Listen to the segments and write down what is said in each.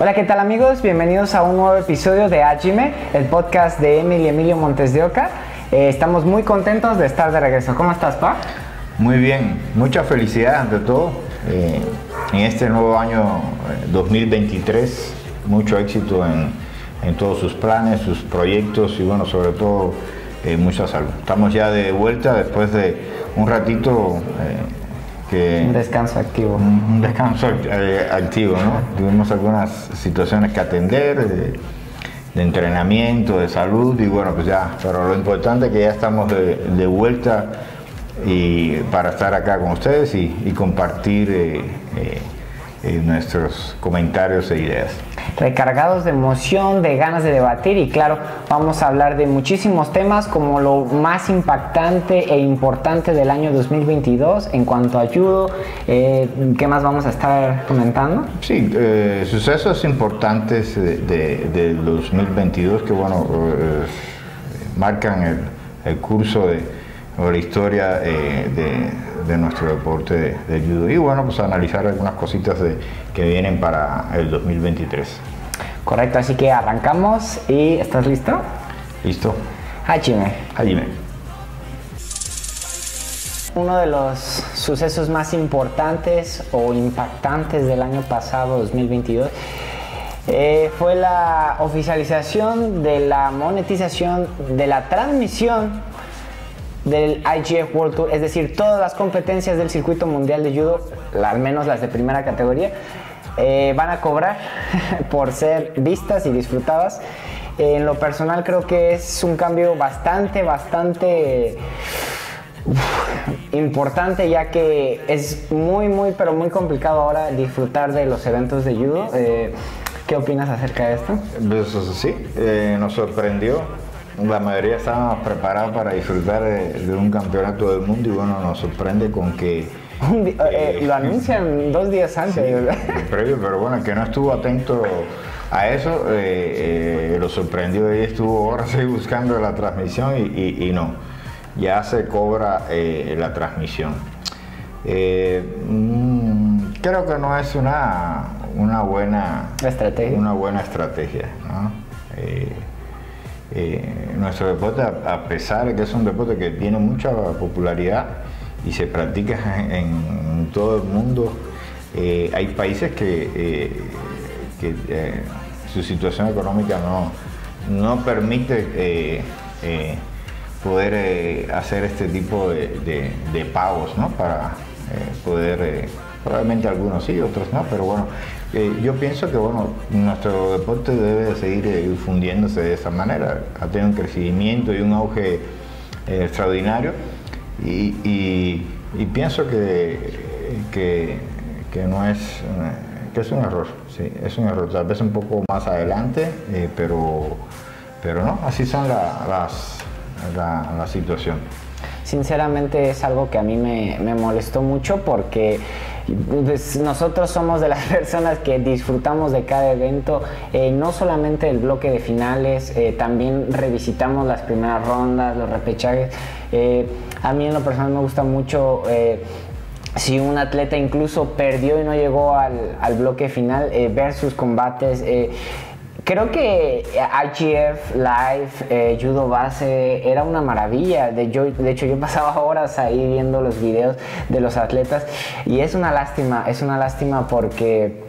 Hola, ¿qué tal amigos? Bienvenidos a un nuevo episodio de Ajime, el podcast de Emilio Emilio Montes de Oca. Eh, estamos muy contentos de estar de regreso. ¿Cómo estás, Pa? Muy bien, mucha felicidad ante todo eh, en este nuevo año 2023. Eh, mucho éxito en, en, todos sus planes, sus proyectos y bueno, sobre todo mucha salud. Estamos ya de vuelta después de un ratito un descanso activo. Un, descanso eh, activo, ¿no? Tuvimos algunas situaciones que atender, de, entrenamiento, de salud, y bueno, pues ya, pero lo importante es que ya estamos de, vuelta y para estar acá con ustedes y, compartir eh, eh, nuestros comentarios e ideas recargados de emoción, de ganas de debatir y claro, vamos a hablar de muchísimos temas como lo más impactante e importante del año 2022 en cuanto a judo. Eh, ¿Qué más vamos a estar comentando? Sí, eh, sucesos importantes de, de, 2022 que bueno, eh, marcan el, curso de, la historia de de nuestro deporte de, judo. Y bueno, pues analizar algunas cositas de, que vienen para el 2023. Correcto, así que arrancamos y ¿estás listo? Listo. Hajime. Hajime. Uno de los sucesos más importantes o impactantes del año pasado, 2022, eh, fue la oficialización de la monetización de la transmisión del IGF World Tour, es decir, todas las competencias del circuito mundial de judo, al menos las de primera categoría, eh, van a cobrar por ser vistas y disfrutadas. En lo personal creo que es un cambio bastante, bastante importante ya que es muy, muy, pero muy complicado ahora disfrutar de los eventos de judo. Eh, ¿Qué opinas acerca de esto? Pues sí, eh, nos sorprendió la mayoría estábamos preparados para disfrutar de, un campeonato del mundo y bueno, nos sorprende con que... Eh, eh, lo anuncian dos días antes. previo, pero bueno, que no estuvo atento a eso, eh, lo sorprendió y estuvo horas ahí buscando la transmisión y, no, ya se cobra la transmisión. Mm, creo que no es una, una buena estrategia. Una buena estrategia eh, nuestro deporte, a pesar de que es un deporte que tiene mucha popularidad y se practica en, todo el mundo, eh, hay países que, eh, su situación económica no, no permite poder hacer este tipo de, de pagos ¿no? para poder, probablemente algunos sí, otros no, pero bueno, yo pienso que bueno, nuestro deporte debe seguir eh, difundiéndose de esa manera. Ha tenido un crecimiento y un auge eh, extraordinario y, pienso que, que, no es, que es un error, sí, es un error. Tal vez un poco más adelante, eh, pero, pero no, así son las, la, situación. Sinceramente es algo que a mí me, me molestó mucho porque pues nosotros somos de las personas que disfrutamos de cada evento, eh, no solamente el bloque de finales, eh, también revisitamos las primeras rondas, los repechajes. Eh, a mí en lo personal me gusta mucho si un atleta incluso perdió y no llegó al, al bloque final, ver sus combates. Creo que IGF Live, eh, Judo Base, era una maravilla. De, hecho, yo pasaba horas ahí viendo los videos de los atletas y es una lástima, es una lástima porque,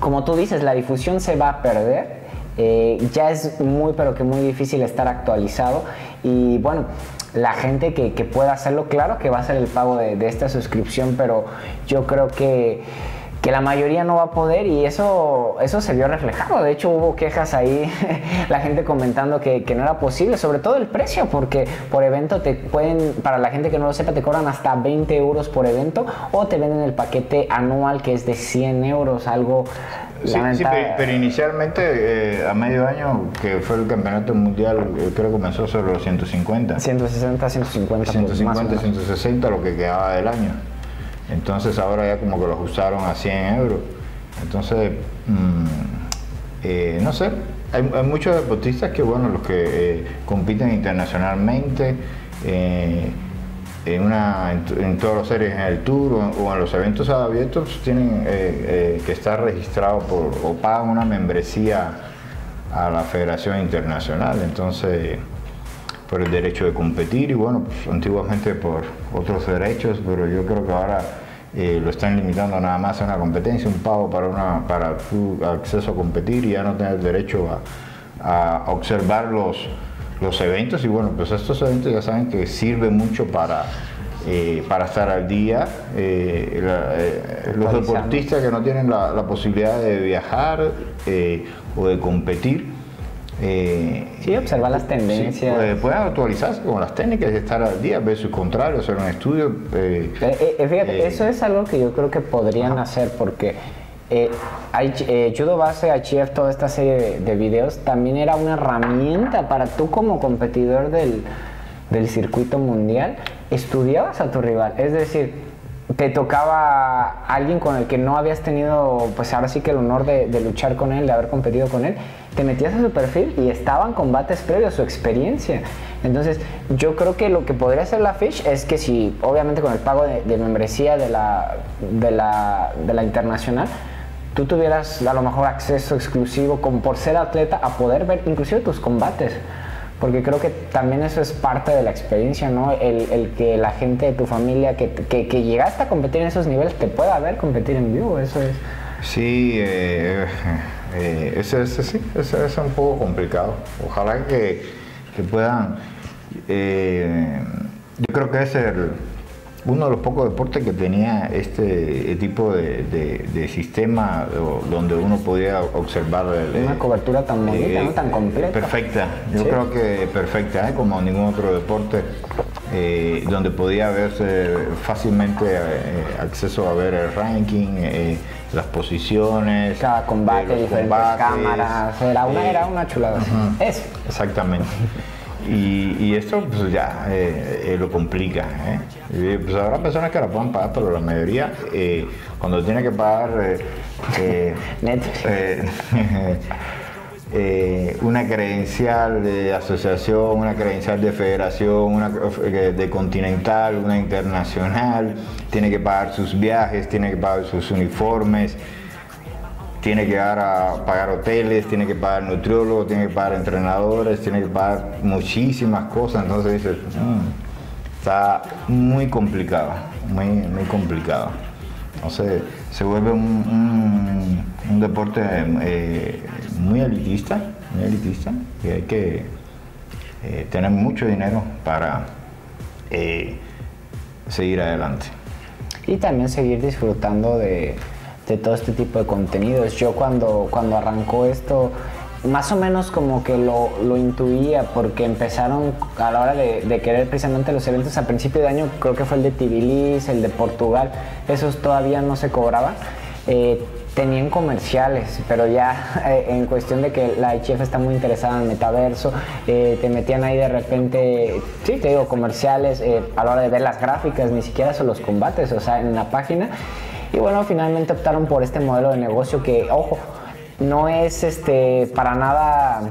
como tú dices, la difusión se va a perder. Eh, ya es muy, pero que muy difícil estar actualizado y bueno, la gente que, pueda hacerlo, claro que va a ser el pago de esta suscripción, pero yo creo que que la mayoría no va a poder y eso, eso se vio reflejado. De hecho, hubo quejas ahí, la gente comentando que, no era posible, sobre todo el precio, porque por evento te pueden, para la gente que no lo sepa, te cobran hasta 20 euros por evento o te venden el paquete anual que es de 100 euros, algo Sí, sí, pero, inicialmente eh, a medio año, que fue el campeonato mundial, eh, creo que comenzó sobre los 150. 160, 150. 150, 160, lo que quedaba del año. Entonces ahora ya como que los usaron a 100 euros. Entonces, mm, eh, no sé, hay, muchos deportistas que, bueno, los que eh, compiten internacionalmente, eh, en, una, en, todas las series en el tour o, en los eventos abiertos tienen que estar registrados por o pagan una membresía a la Federación Internacional. Entonces, por el derecho de competir y bueno, pues, antiguamente por otros derechos, pero yo creo que ahora eh, lo están limitando nada más a una competencia, un pago para, una, para tu acceso a competir y ya no tener derecho a, observar los, los eventos y bueno, pues estos eventos ya saben que sirven mucho para, eh, para estar al día. Eh, los deportistas que no tienen la, la posibilidad de viajar o de competir, eh, sí, observar las tendencias. Sí, actualizarse con las técnicas y estar al día, ver sus contrarios, hacer un estudio. Eh, eh, fíjate, eso es algo que yo creo que podrían hacer porque hay, Judo Base, HF, toda esta serie de, videos también era una herramienta para tú como competidor del, del circuito mundial, estudiabas a tu rival. Es decir, te tocaba alguien con el que no habías tenido, pues ahora sí que el honor de, luchar con él, de haber competido con él, te metías a su perfil y estaban combates previos, su experiencia. Entonces, yo creo que lo que podría hacer la Fish es que si, obviamente con el pago de, membresía de la, de la, de la internacional, tú tuvieras a lo mejor acceso exclusivo, por ser atleta, a poder ver inclusive tus combates porque creo que también eso es parte de la experiencia, ¿no? El, que la gente de tu familia que, que, que, llegaste a competir en esos niveles te pueda ver competir en vivo, eso es. Sí, eh, eh, eso, sí, eso, es un poco complicado. Ojalá que, que puedan. Eh, yo creo que es el uno de los pocos deportes que tenía este tipo de, sistema donde uno podía observar una cobertura tan bonita, no tan completa. Perfecta, yo creo que perfecta, ¿eh? como ningún otro deporte eh, donde podía verse fácilmente eh, acceso a ver el ranking, las posiciones, cada combate, diferentes cámaras, era una, era una chulada. Eso. Exactamente. Y, esto pues ya eh, eh, lo complica. ¿eh? Pues habrá personas que la puedan pagar, pero la mayoría cuando tiene que pagar una credencial de asociación, una credencial de federación, una de continental, una internacional, tiene que pagar sus viajes, tiene que pagar sus uniformes tiene que dar a pagar hoteles, tiene que pagar nutriólogos, tiene que pagar entrenadores, tiene que pagar muchísimas cosas. Entonces dices, mm, está muy complicado, muy, muy complicado. Entonces se vuelve un, deporte eh, muy elitista, muy elitista, y hay que eh, tener mucho dinero para eh, seguir adelante. Y también seguir disfrutando de de todo este tipo de contenidos. Yo cuando, cuando arrancó esto, más o menos como que lo, lo intuía porque empezaron a la hora de, de, querer precisamente los eventos a principio de año, creo que fue el de Tibilis, el de Portugal, esos todavía no se cobraban. Eh, tenían comerciales, pero ya eh, en cuestión de que la IHF está muy interesada en metaverso, eh, te metían ahí de repente, sí, te digo, comerciales a la hora de ver las gráficas, ni siquiera son los combates, o sea, en la página. Y bueno, finalmente optaron por este modelo de negocio que, ojo, no es este para nada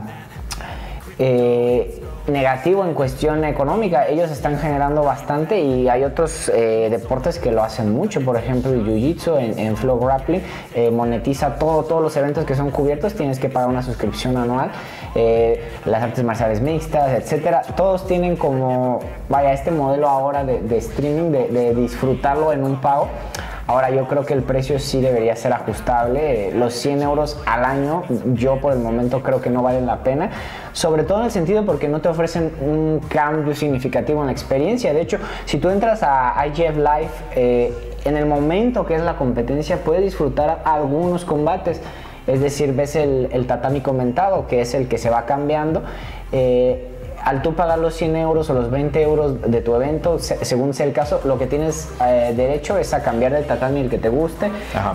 eh, negativo en cuestión económica. Ellos están generando bastante y hay otros eh, deportes que lo hacen mucho. Por ejemplo, el Jiu-Jitsu en, Flow Grappling eh, monetiza todo, todos los eventos que son cubiertos. Tienes que pagar una suscripción anual. las artes marciales mixtas, etcétera. Todos tienen como, vaya, este modelo ahora de, streaming, de disfrutarlo en un pago. Ahora yo creo que el precio sí debería ser ajustable. Los 100 euros al año yo por el momento creo que no valen la pena. Sobre todo en el sentido porque no te ofrecen un cambio significativo en la experiencia. De hecho, si tú entras a IGF Live, eh, en el momento que es la competencia puedes disfrutar algunos combates. Es decir, ves el, tatami comentado, que es el que se va cambiando. Eh, al tú pagar los 100 euros o los 20 euros de tu evento, según sea el caso, lo que tienes eh, derecho es a cambiar el tatami el que te guste.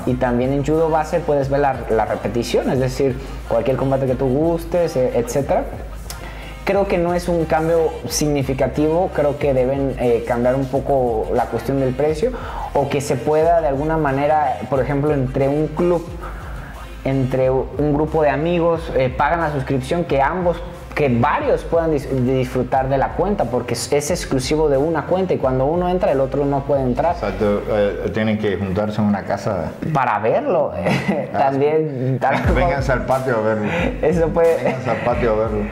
Y también en judo base puedes ver la, repetición, es decir, cualquier combate que tú gustes, eh, etcétera creo que no es un cambio significativo, creo que deben eh, cambiar un poco la cuestión del precio o que se pueda de alguna manera, por ejemplo, entre un club, entre un grupo de amigos, pagan la suscripción, que ambos que varios puedan disfrutar de la cuenta porque es, exclusivo de una cuenta y cuando uno entra el otro no puede entrar. Exacto, eh, tienen que juntarse en una casa para verlo. Ah, También vénganse al patio a verlo. Eso puede vénganse al patio a verlo.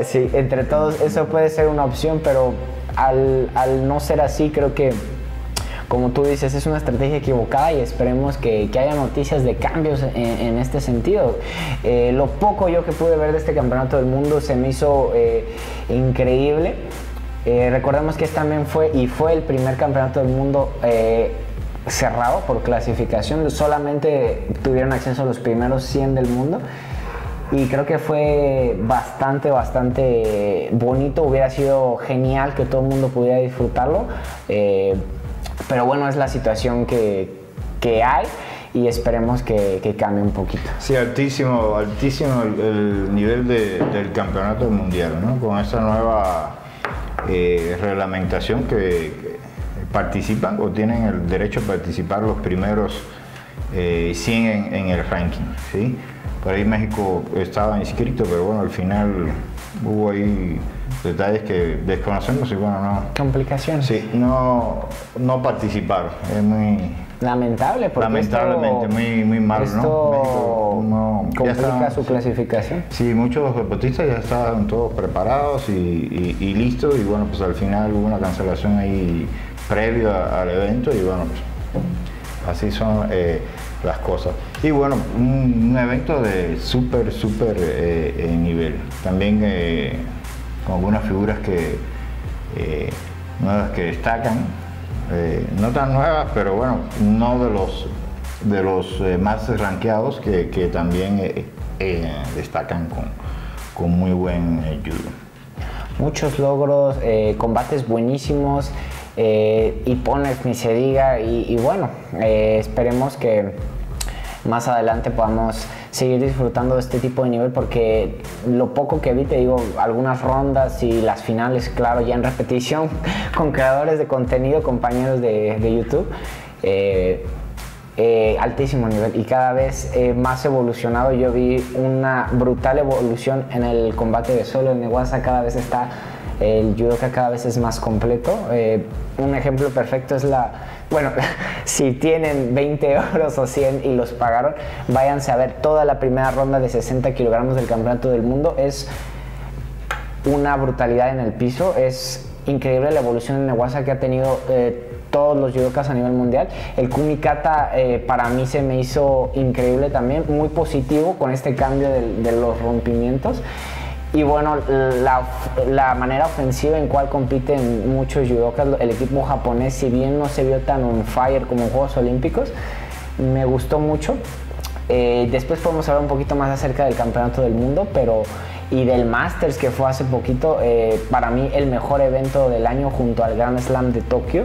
Eh, sí, entre todos eso puede ser una opción, pero al, al no ser así creo que como tú dices, es una estrategia equivocada y esperemos que, haya noticias de cambios en, este sentido. Eh, lo poco yo que pude ver de este campeonato del mundo se me hizo eh, increíble. Eh, recordemos que este también fue y fue el primer campeonato del mundo cerrado por clasificación. Solamente tuvieron acceso a los primeros 100 del mundo y creo que fue bastante, bastante bonito. Hubiera sido genial que todo el mundo pudiera disfrutarlo. Pero bueno, es la situación que, hay y esperemos que, cambie un poquito. Sí, altísimo, altísimo el, nivel del campeonato mundial, ¿no? Con esa nueva eh, reglamentación que, participan o tienen el derecho a participar los primeros 100 eh, en, el ranking, ¿sí? Por ahí México estaba inscrito, pero bueno, al final hubo ahí detalles que desconocemos y bueno, no. Complicaciones. Sí, no, no participar. Es muy. Lamentable, porque Lamentablemente, muy, muy malo, ¿no? no complica su clasificación. Sí, muchos deportistas ya estaban todos preparados y, y, listos, y bueno, pues al final hubo una cancelación ahí previo al evento, y bueno, pues así son eh, las cosas. Y bueno, un, evento de súper, súper eh, nivel. También. Con algunas figuras que eh, nuevas que destacan, eh, no tan nuevas, pero bueno, no de los de los eh, más ranqueados que, también destacan con, muy buen judo. Muchos logros, combates buenísimos, y pones ni se diga, y bueno, esperemos que más adelante podamos seguir disfrutando de este tipo de nivel porque lo poco que vi, te digo, algunas rondas y las finales, claro, ya en repetición con creadores de contenido, compañeros de, YouTube. Eh, eh, altísimo nivel y cada vez eh, más evolucionado. Yo vi una brutal evolución en el combate de solo. En Neguasa cada vez está el judoka cada vez es más completo. un ejemplo perfecto es la bueno, si tienen 20 euros o 100 y los pagaron, váyanse a ver toda la primera ronda de 60 kilogramos del campeonato del mundo. Es una brutalidad en el piso, es increíble la evolución en Neguasa que ha tenido eh, todos los judokas a nivel mundial. El Kumikata eh, para mí se me hizo increíble también, muy positivo con este cambio de los rompimientos. Y bueno, la, manera ofensiva en cual compiten muchos judokas, el equipo japonés, si bien no se vio tan on fire como en Juegos Olímpicos, me gustó mucho. Eh, después podemos hablar un poquito más acerca del Campeonato del Mundo, pero y del Masters que fue hace poquito, eh, para mí el mejor evento del año junto al Grand Slam de Tokio,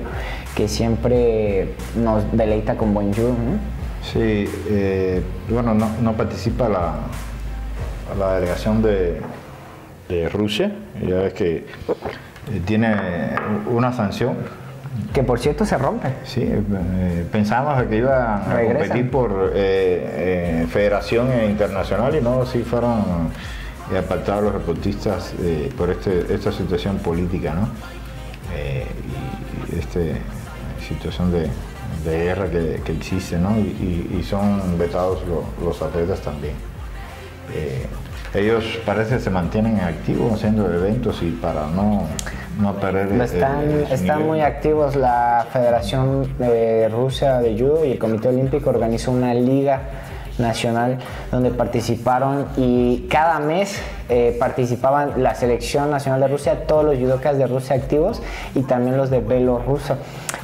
que siempre nos deleita con buen judo. Sí, eh, bueno, no, no participa la, la delegación de, de Rusia, ya ves que eh, tiene una sanción. Que por cierto se rompe. Sí, eh, pensamos que iba a competir por eh, Federación Internacional y no, sí fueron apartados los deportistas por este, esta situación política, ¿no? y esta situación de, guerra que, existe, ¿no? Y, son vetados los atletas también ellos parece se mantienen activos haciendo eventos y para no, no perder están, están muy activos la Federación de Rusia de Judo y el Comité Olímpico organizó una liga nacional donde participaron y cada mes eh, participaban la selección nacional de Rusia, todos los judokas de Rusia activos y también los de Bielorrusia.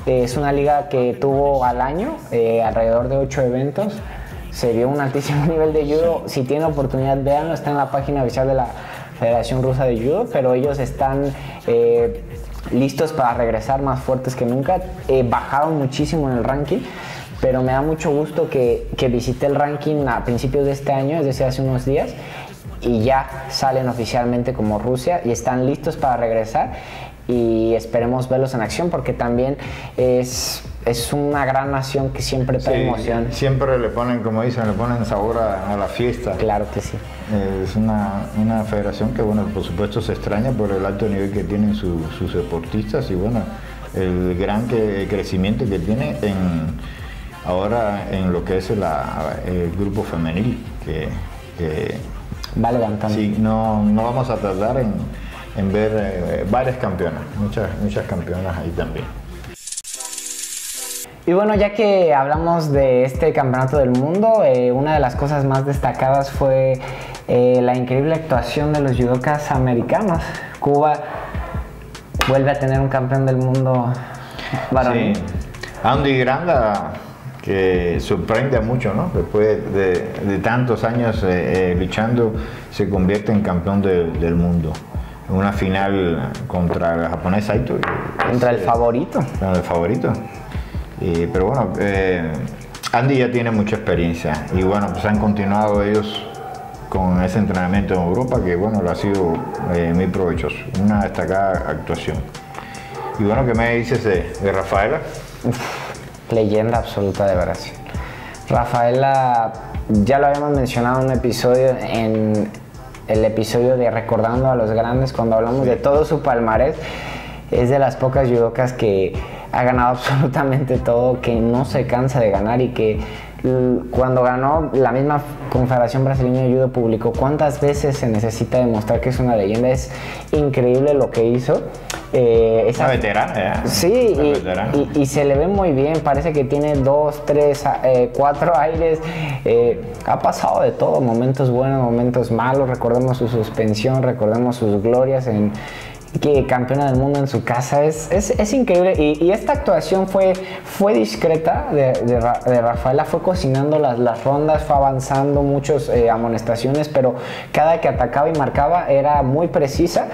Eh, es una liga que tuvo al año eh, alrededor de ocho eventos se vio un altísimo nivel de judo. Si tienen oportunidad, véanlo, está en la página oficial de la Federación Rusa de Judo, pero ellos están eh, listos para regresar más fuertes que nunca. Eh, bajaron muchísimo en el ranking, pero me da mucho gusto que, que visité el ranking a principios de este año, es decir, hace unos días, y ya salen oficialmente como Rusia y están listos para regresar y esperemos verlos en acción porque también es, es una gran nación que siempre trae emoción. Siempre le ponen, como dicen, le ponen sabor a, la fiesta. Claro que sí. es una, una, federación que, bueno, por supuesto se extraña por el alto nivel que tienen sus deportistas y, bueno, el gran crecimiento que tiene en, ahora en lo que es el grupo femenil, que, va levantando. Sí, no, no vamos a tardar en, en ver eh, varias campeonas, muchas, muchas campeonas ahí también. Y bueno, ya que hablamos de este campeonato del mundo, eh, una de las cosas más destacadas fue eh, la increíble actuación de los judokas americanos. Cuba vuelve a tener un campeón del mundo varonil. Sí. Andy Granda, que sorprende a mucho, ¿no? Después de, tantos años luchando, se convierte en campeón del mundo una final contra el japonés Saito. Contra el favorito. Contra el favorito. pero bueno, eh, Andy ya tiene mucha experiencia y bueno, pues han continuado ellos con ese entrenamiento en Europa que bueno, lo ha sido eh, muy provechoso, una destacada actuación. Y bueno, ¿qué me dices de, Rafaela? leyenda absoluta de Brasil. Rafaela, ya lo habíamos mencionado en un episodio en, el episodio de Recordando a los Grandes, cuando hablamos de todo su palmarés, es de las pocas judocas que ha ganado absolutamente todo, que no se cansa de ganar y que cuando ganó la misma Confederación Brasileña de Judo publicó cuántas veces se necesita demostrar que es una leyenda. Es increíble lo que hizo. Eh, esa, veterana, Sí, y, se le ve muy bien. Parece que tiene dos, tres, eh, cuatro aires. Eh, ha pasado de todo, momentos buenos, momentos malos. Recordemos su suspensión, recordemos sus glorias en que campeona del mundo en su casa. Es, es, increíble. Y, esta actuación fue, fue discreta de, de, Rafaela, fue cocinando las, las, rondas, fue avanzando muchas eh, amonestaciones, pero cada que atacaba y marcaba era muy precisa.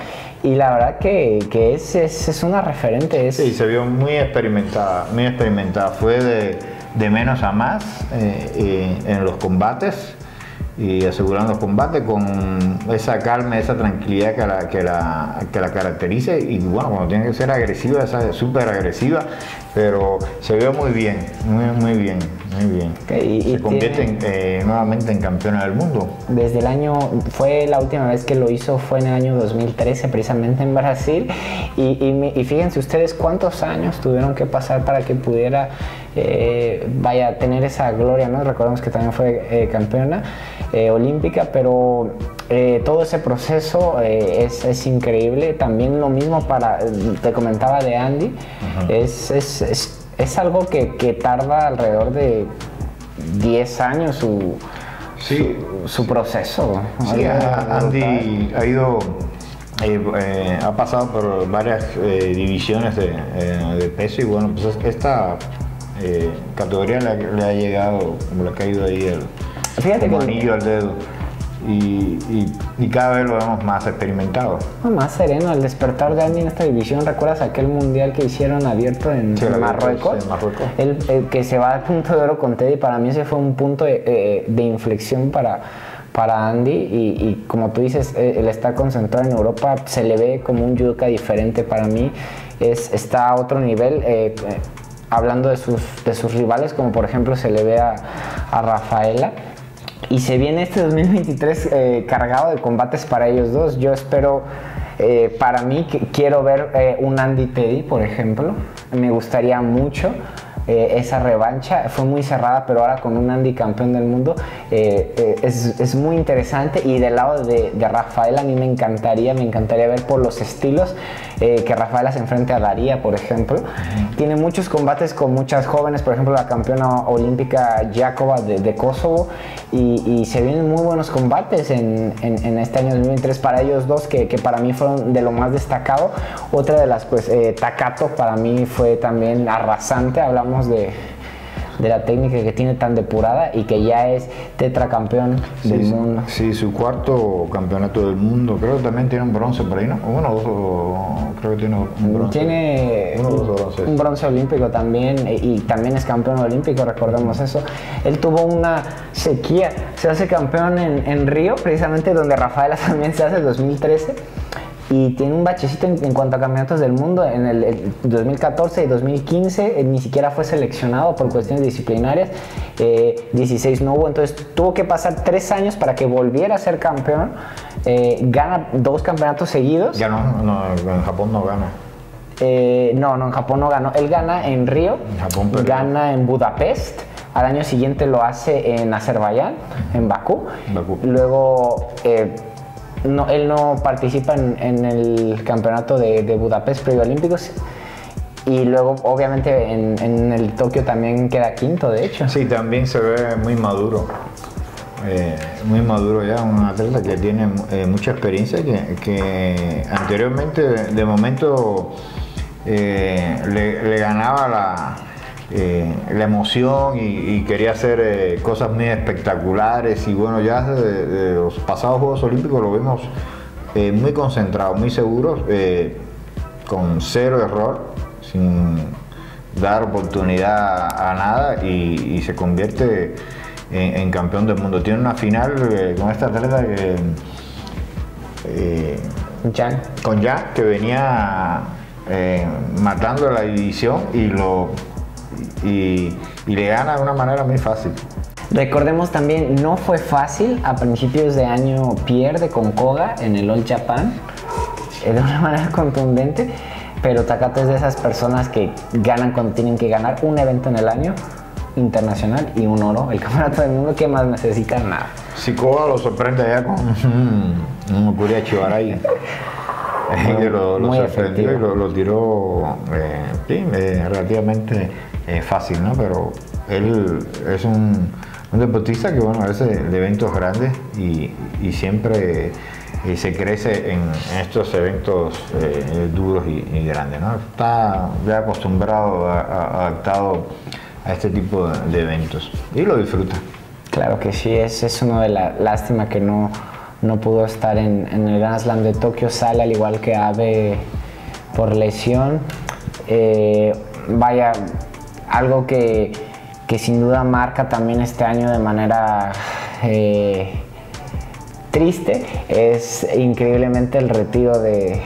Y la verdad que, que es, es, una referente. Sí, se vio muy experimentada, muy experimentada. Fue de, de menos a más eh, eh, en los combates y asegurando los combates con esa calma, esa tranquilidad que la, que la, que la caracterice y bueno, cuando tiene que ser agresiva, esa súper agresiva, pero se ve muy bien, muy, muy bien, muy bien. y, se convierte eh, nuevamente en campeona del mundo. Desde el año, fue la última vez que lo hizo, fue en el año 2013 precisamente en Brasil y, y fíjense ustedes cuántos años tuvieron que pasar para que pudiera eh, vaya a tener esa gloria, ¿no? Recordemos que también fue eh, campeona eh, olímpica, pero todo ese proceso es, es, increíble. También lo mismo para, te comentaba de Andy, es, es, es, algo que, que, tarda alrededor de 10 años su, su, proceso. Sí, Andy ha ido ha pasado por varias divisiones de, de, peso y bueno, pues esta eh, categoría le, ha llegado, como le ha caído ahí el, Fíjate anillo al dedo. Y, cada vez lo vemos más experimentado. más sereno, el despertar de Andy en esta división. ¿Recuerdas aquel mundial que hicieron abierto en, Marruecos? El, que se va al punto de oro con Teddy. Para mí ese fue un punto de, eh, inflexión para, para Andy. Y, como tú dices, eh, el estar concentrado en Europa se le ve como un judoka diferente para mí. Es, está a otro nivel hablando de sus, de sus rivales, como por ejemplo se le ve a, Rafaela. Y se viene este 2023 eh, cargado de combates para ellos dos. Yo espero, eh, para mí, que quiero ver eh, un Andy Teddy, por ejemplo. Me gustaría mucho. Esa revancha. Fue muy cerrada, pero ahora con un Andy campeón del mundo es, es, muy interesante. Y del lado de, de Rafael a mí me encantaría, me encantaría ver por los estilos eh, que Rafaela se enfrente a Daría, por ejemplo. Tiene muchos combates con muchas jóvenes, por ejemplo, la campeona olímpica Jakova de, Kosovo, y, se vienen muy buenos combates en, este año 2023 para ellos dos, que, para mí fueron de lo más destacado. Otra de las, pues, eh, Takato para mí fue también arrasante, hablamos de de la técnica que tiene tan depurada y que ya es tetracampeón del mundo. Sí, su cuarto campeonato del mundo. Creo que también tiene un bronce por ahí, ¿no? Uno o creo que tiene un bronce. Tiene un bronce olímpico también y también es campeón olímpico, recordemos eso. Él tuvo una sequía, se hace campeón en, en Río, precisamente donde Rafaela también se hace en 2013 y tiene un bachecito en, cuanto a campeonatos del mundo. En el, 2014 y 2015 ni siquiera fue seleccionado por cuestiones disciplinarias. 16 no hubo, entonces tuvo que pasar tres años para que volviera a ser campeón. gana dos campeonatos seguidos. Ya no, no en Japón no gana. no, no, en Japón no ganó. Él gana en Río, en Japón, gana en Budapest al año siguiente lo hace en Azerbaiyán, en Bakú. Luego, eh, él no participa en, el campeonato de, Budapest preolímpicos. Y luego, obviamente, en, el Tokio también queda quinto, de hecho. Sí, también se ve muy maduro. Eh, muy maduro ya, un atleta que tiene eh, mucha experiencia, que, anteriormente, de momento, le ganaba la, eh, la emoción y, quería hacer eh, cosas muy espectaculares y bueno, ya de, los pasados Juegos Olímpicos lo vemos eh, muy concentrado, muy seguro, con cero error, sin dar oportunidad a nada y, se convierte en, campeón del mundo. Tiene una final con esta atleta que... Con Jan, que venía matando la división y lo y, le gana de una manera muy fácil. Recordemos también, no fue fácil, a principios de año pierde con Koga en el All Japan eh, de una manera contundente, pero Takata es de esas personas que ganan cuando tienen que ganar un evento en el año internacional y un oro, el campeonato del mundo que más necesita nada. Si Koga lo sorprende allá con un Kuriachi que lo, sorprendió y lo, tiró eh, eh, relativamente eh, fácil, ¿no? Pero él es un, deportista que, bueno, hace de eventos grandes y, siempre se crece en, estos eventos duros y, grandes, ¿no? Está ya acostumbrado, adaptado a este tipo de, eventos y lo disfruta. Claro que sí, es, es una de las lástima que no no pudo estar en, el Grand Slam de Tokio, sale al igual que Abe por lesión. Eh, vaya, algo que, sin duda marca también este año de manera eh, triste es increíblemente el retiro de,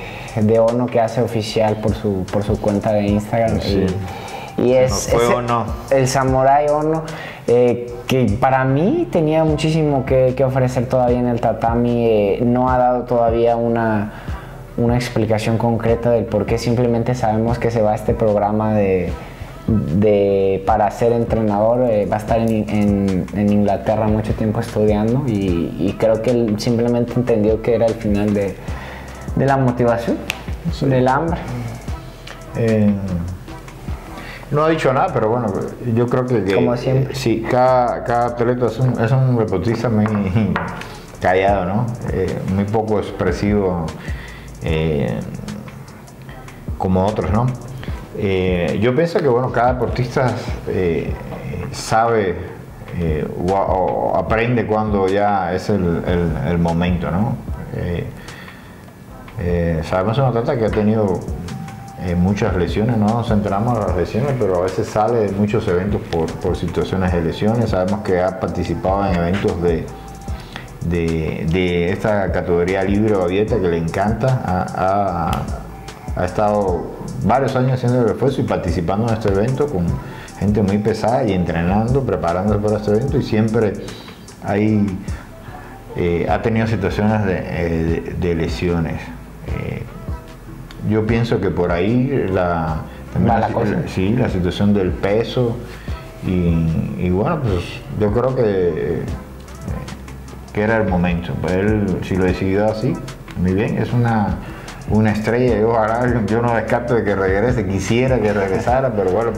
Ono que hace oficial por su, por su cuenta de Instagram. Y, es, el Samurai Ono. Eh, que para mí tenía muchísimo que, ofrecer todavía en el tatami, eh, no ha dado todavía una, explicación concreta del por qué, simplemente sabemos que se va a este programa de, para ser entrenador, eh, va a estar en, Inglaterra mucho tiempo estudiando y, creo que él simplemente entendió que era el final de, la motivación, del hambre. No ha dicho nada, pero bueno, yo creo que, Como siempre. sí, cada, cada atleta es un, es un deportista muy callado, ¿no? Eh, muy poco expresivo eh, como otros, ¿no? Eh, yo pienso que bueno, cada deportista sabe o, aprende cuando ya es el, el momento, ¿no? sabemos un atleta que ha tenido eh, muchas lesiones, no nos centramos en las lesiones, pero a veces sale de muchos eventos por, situaciones de lesiones. Sabemos que ha participado en eventos de, de, esta categoría libre o abierta que le encanta. Ha, estado varios años haciendo el esfuerzo y participando en este evento con gente muy pesada y entrenando, preparándose para este evento y siempre hay, eh, ha tenido situaciones de, eh, de lesiones yo pienso que por ahí la, sí, la situación del peso y, bueno, pues yo creo que, eh, que era el momento. Pues él, si lo decidió así, muy bien, es una, una estrella y ojalá yo no descarto de que regrese, quisiera que regresara, pero bueno,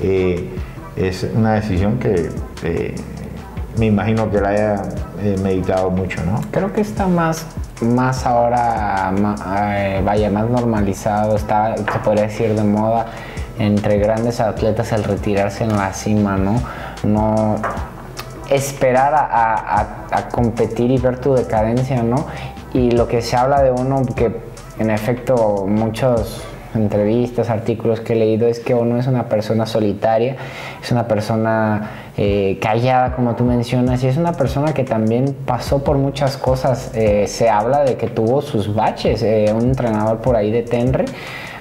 eh, es una decisión que eh, me imagino que la haya meditado mucho, ¿no? Creo que está más más ahora, eh, vaya, más normalizado, está, se podría decir, de moda entre grandes atletas el retirarse en la cima, ¿no? No esperar a, competir y ver tu decadencia, ¿no? Y lo que se habla de uno, que en efecto muchos entrevistas, artículos que he leído es que Ono es una persona solitaria, es una persona eh, callada, como tú mencionas, y es una persona que también pasó por muchas cosas. Eh, se habla de que tuvo sus baches. Eh, un entrenador por ahí de Tenre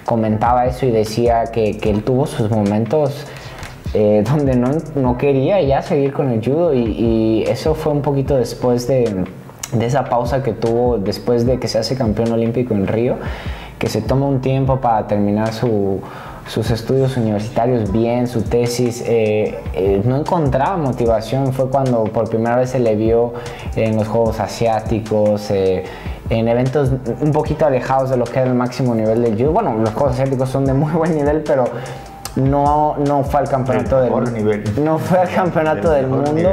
comentaba eso y decía que, que él tuvo sus momentos. donde no, no, quería ya seguir con el judo y, y eso fue un poquito después de, de esa pausa que tuvo después de que se hace campeón olímpico en Río, que se toma un tiempo para terminar sus estudios universitarios bien, su tesis, eh, eh, no encontraba motivación, fue cuando por primera vez se le vio en los Juegos Asiáticos, eh, en eventos un poquito alejados de lo que era el máximo nivel del judo. Bueno, los Juegos Asiáticos son de muy buen nivel, pero no, no fue al campeonato del, nivel. no fue al campeonato del mundo.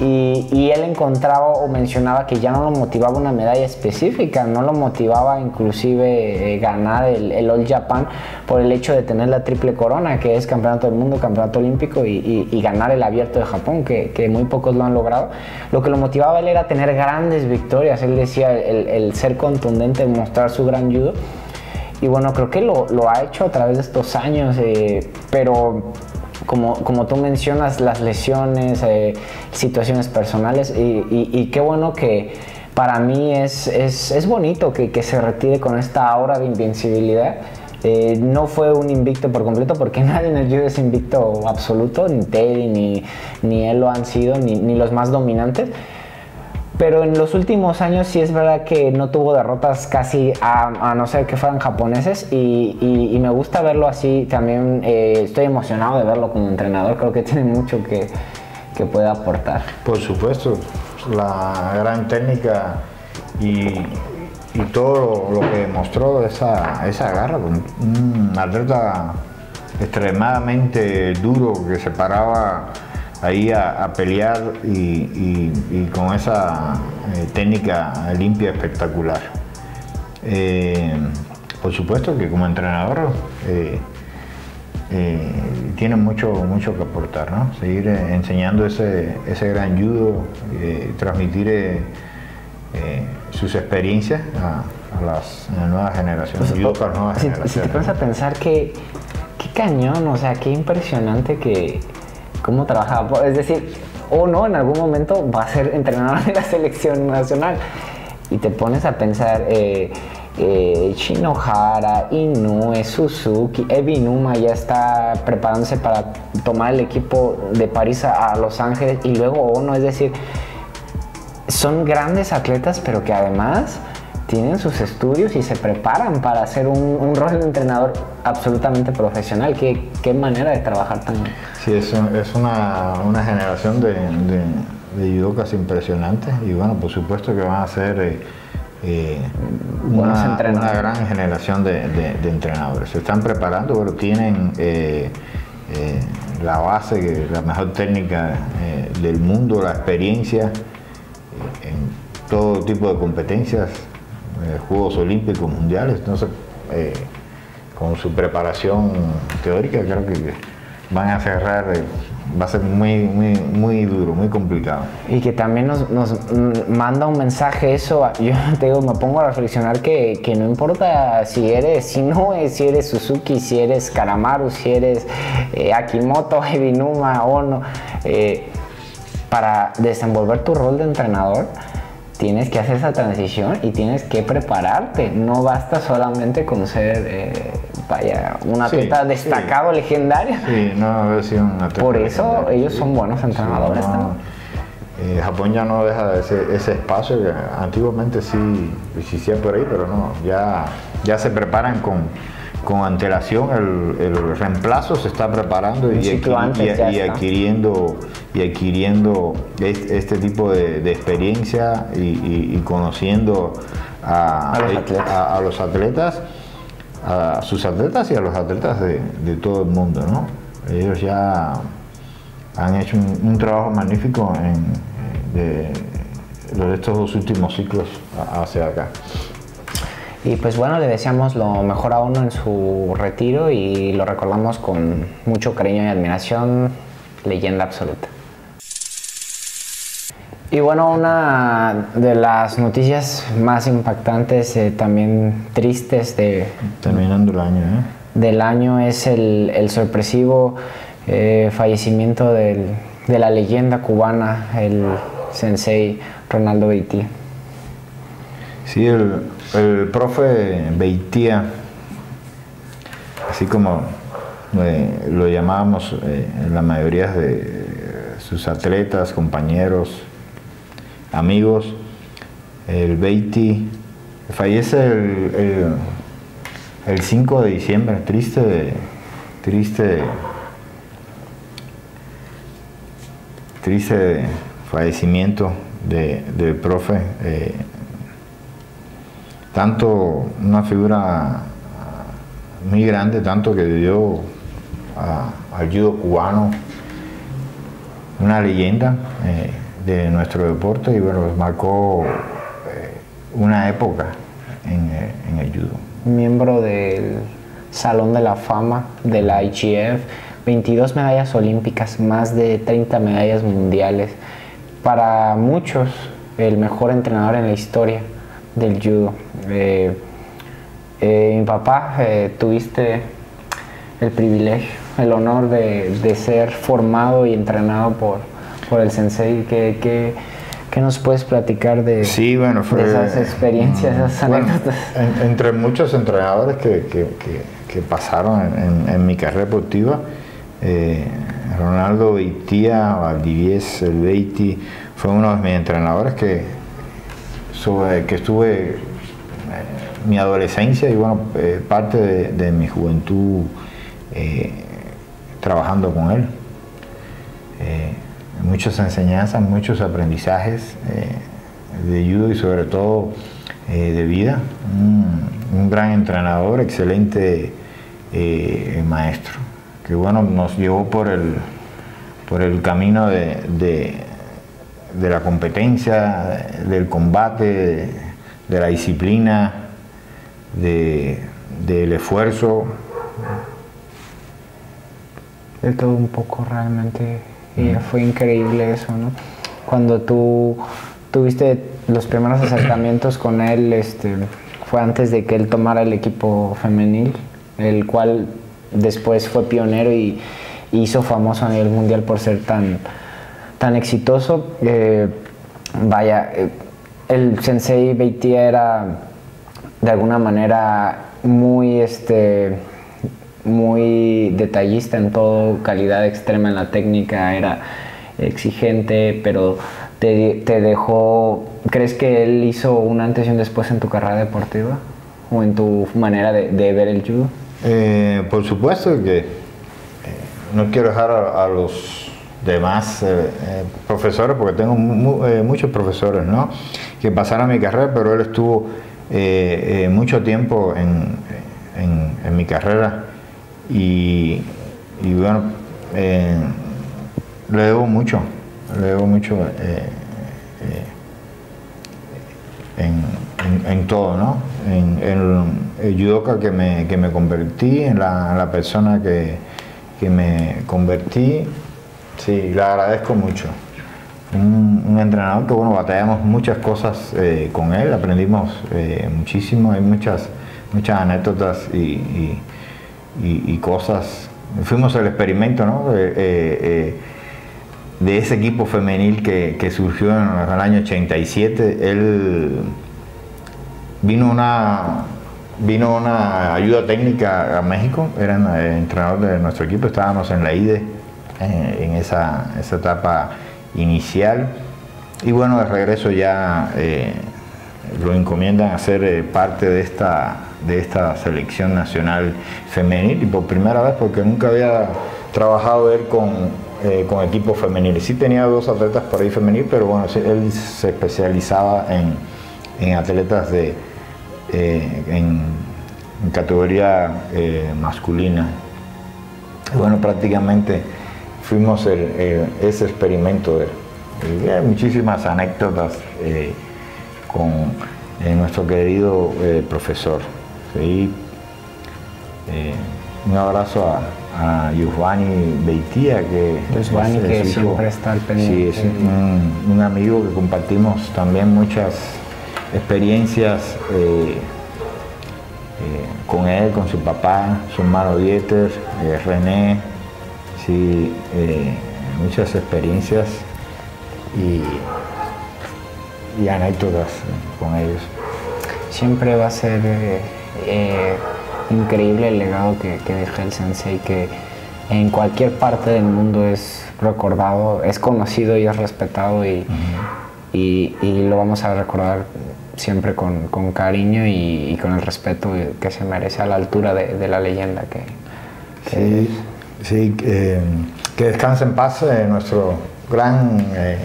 Y, él encontraba o mencionaba que ya no lo motivaba una medalla específica, no lo motivaba inclusive eh, ganar el, el, All Japan por el hecho de tener la triple corona, que es campeonato del mundo, campeonato olímpico y, ganar el abierto de Japón, que, que, muy pocos lo han logrado. Lo que lo motivaba él era tener grandes victorias, él decía el, ser contundente, mostrar su gran judo. Y bueno, creo que lo, lo ha hecho a través de estos años, eh, pero como, como tú mencionas, las lesiones, eh, situaciones personales y, qué bueno que para mí es, es, es bonito que, que, se retire con esta aura de invencibilidad. Eh, no fue un invicto por completo porque nadie en el judo es invicto absoluto, ni Teddy, ni, ni él lo han sido, ni, ni los más dominantes pero en los últimos años sí es verdad que no tuvo derrotas casi a, no ser que fueran japoneses. Y, me gusta verlo así también eh, estoy emocionado de verlo como entrenador. Creo que tiene mucho que, que puede aportar. Por supuesto la gran técnica y, y todo lo, que demostró esa, esa garra un atleta extremadamente duro que se paraba ahí a, pelear y, con esa eh, técnica limpia espectacular. Eh, por supuesto que como entrenador eh, tiene mucho, mucho que aportar, ¿no? seguir enseñando ese, ese, gran judo, transmitir sus experiencias a, las, nuevas generaciones. Pues, si, te pones a pensar que qué cañón, o sea, qué impresionante que cómo trabajaba. Es decir, o no, en algún momento va a ser entrenador de la selección nacional. Y te pones a pensar, eh, eh, Shinohara, Inoue, Suzuki, Evinuma ya está preparándose para tomar el equipo de París a, Los Ángeles y luego Ono, es decir, son grandes atletas, pero que además tienen sus estudios y se preparan para hacer un, rol de entrenador absolutamente profesional. ¿Qué, qué manera de trabajar también. Sí, es, es una, una, generación de, de, de impresionantes y bueno, por supuesto que van a ser eh, eh, una, una, gran generación de, de, entrenadores. Se están preparando, pero tienen eh, la base, la mejor técnica del mundo, la experiencia en todo tipo de competencias eh, Juegos Olímpicos Mundiales, entonces eh, con su preparación teórica creo que van a cerrar, eh, va a ser muy, muy, muy duro, muy complicado. Y que también nos, manda un mensaje eso, yo te digo, me pongo a reflexionar que, que no importa si eres si no si eres Suzuki, si eres Karamaru, si eres Akimoto, Evinuma, Ono, para desenvolver tu rol de entrenador, tienes que hacer esa transición y tienes que prepararte. No basta solamente con ser, eh, vaya, un atleta destacado, legendario. Sí, no haber sido un atleta Por eso ellos son buenos entrenadores eh, Japón ya no deja ese, ese espacio que antiguamente sí existía por ahí, pero no, ya, ya se preparan con con antelación el, reemplazo se está preparando y, y, adquiriendo y adquiriendo este, tipo de, experiencia y, conociendo a, los atletas, a, sus atletas y a los atletas de, todo el mundo, ¿no? Ellos ya han hecho un, trabajo magnífico en, de, de estos dos últimos ciclos hacia acá. Y pues bueno, le deseamos lo mejor a uno en su retiro y lo recordamos con mucho cariño y admiración, leyenda absoluta. Y bueno, una de las noticias más impactantes, eh, también tristes de, Terminando el año, ¿eh? del año es el, el sorpresivo eh, fallecimiento del- de la leyenda cubana, el sensei Ronaldo Beatty. Sí, el, profe Beitía, así como eh, lo llamábamos eh, la mayoría de sus atletas, compañeros, amigos, el Beitty fallece el, el- el 5 de diciembre, triste, triste, triste fallecimiento de- del profe. eh, tanto una figura muy grande, tanto que dio al judo cubano una leyenda eh, de nuestro deporte y bueno, marcó eh, una época en, eh, en el judo. miembro del Salón de la Fama de la IGF, 22 medallas olímpicas, más de 30 medallas mundiales. Para muchos, el mejor entrenador en la historia del judo. Eh, eh, mi papá, eh, tuviste el privilegio, el honor de, de ser formado y entrenado por, por el sensei. ¿Qué, qué, qué nos puedes platicar de, Sí, bueno, fue... de esas experiencias, esas Bueno, anécdotas? en- entre muchos entrenadores que, que- que- que pasaron en, en- en mi carrera deportiva, eh, Ronaldo Beitía, Valdivies, el Beiti, fue uno de mis entrenadores que, sobre, que estuve mi adolescencia y bueno, eh, parte de, mi juventud eh, trabajando con él. Eh, muchas enseñanzas, muchos aprendizajes de judo y sobre todo de vida. Un, gran entrenador, excelente maestro, que bueno, nos llevó por el, por el camino de, de- la competencia, del combate, de la disciplina, de- del esfuerzo, de todo un poco realmente y fue increíble eso, ¿no? Cuando tú tuviste los primeros acercamientos con él, este, fue antes de que él tomara el equipo femenil, el cual después fue pionero y hizo famoso a nivel mundial por ser tan, tan exitoso. Eh, vaya, eh, el sensei Beitia era de alguna manera muy este muy detallista en todo, calidad extrema en la técnica, era exigente, pero te, te dejó, ¿crees que él hizo un antes y un después en tu carrera deportiva? ¿O en tu manera de, ver el judo? Eh, por supuesto que eh, no quiero dejar a, los demás eh, eh, profesores, porque tengo mu- muchos profesores ¿no? que pasaron mi carrera, pero él estuvo eh, eh, mucho tiempo en, en- en mi carrera y, y bueno, eh, le debo mucho, le debo mucho eh, en, en- todo, ¿no? En, el judoka que me, que me convertí, en la, la persona que, que me convertí, sí, le agradezco mucho. Un, entrenador que, bueno, batallamos muchas cosas eh, con él, aprendimos eh, muchísimo, hay muchas, muchas anécdotas y, y- cosas. Fuimos el experimento, ¿no? Eh, de ese equipo femenil que, que surgió en el año 87, él vino una vino una ayuda técnica a México, era el entrenador de nuestro equipo, estábamos en la IDE eh, en esa, esa etapa inicial y bueno, de regreso ya eh, lo encomiendan a ser eh, parte de esta, de esta selección nacional femenil y por primera vez porque nunca había trabajado él con, eh, con equipos femeniles. Sí tenía dos atletas por ahí femenil, pero bueno, él se especializaba en, en atletas de, eh, en, categoría masculina. Bueno, prácticamente fuimos el- el- ese experimento de hay muchísimas anécdotas eh, con eh, nuestro querido eh, profesor. ¿sí? Un abrazo a, a Yusvani Beitía, que, Yusvani, que siempre está al pendiente. Sí, es un, amigo que compartimos también muchas experiencias con él, con su papá, su hermano Dieter, René, sí, muchas experiencias y, y anécdotas con ellos. Siempre va a ser increíble el legado que, deja el sensei, que en cualquier parte del mundo es recordado, es conocido y es respetado y, y, lo vamos a recordar siempre con, con cariño y, con el respeto que se merece a la altura de, la leyenda que, sí, sí que descanse en paz eh, nuestro gran eh,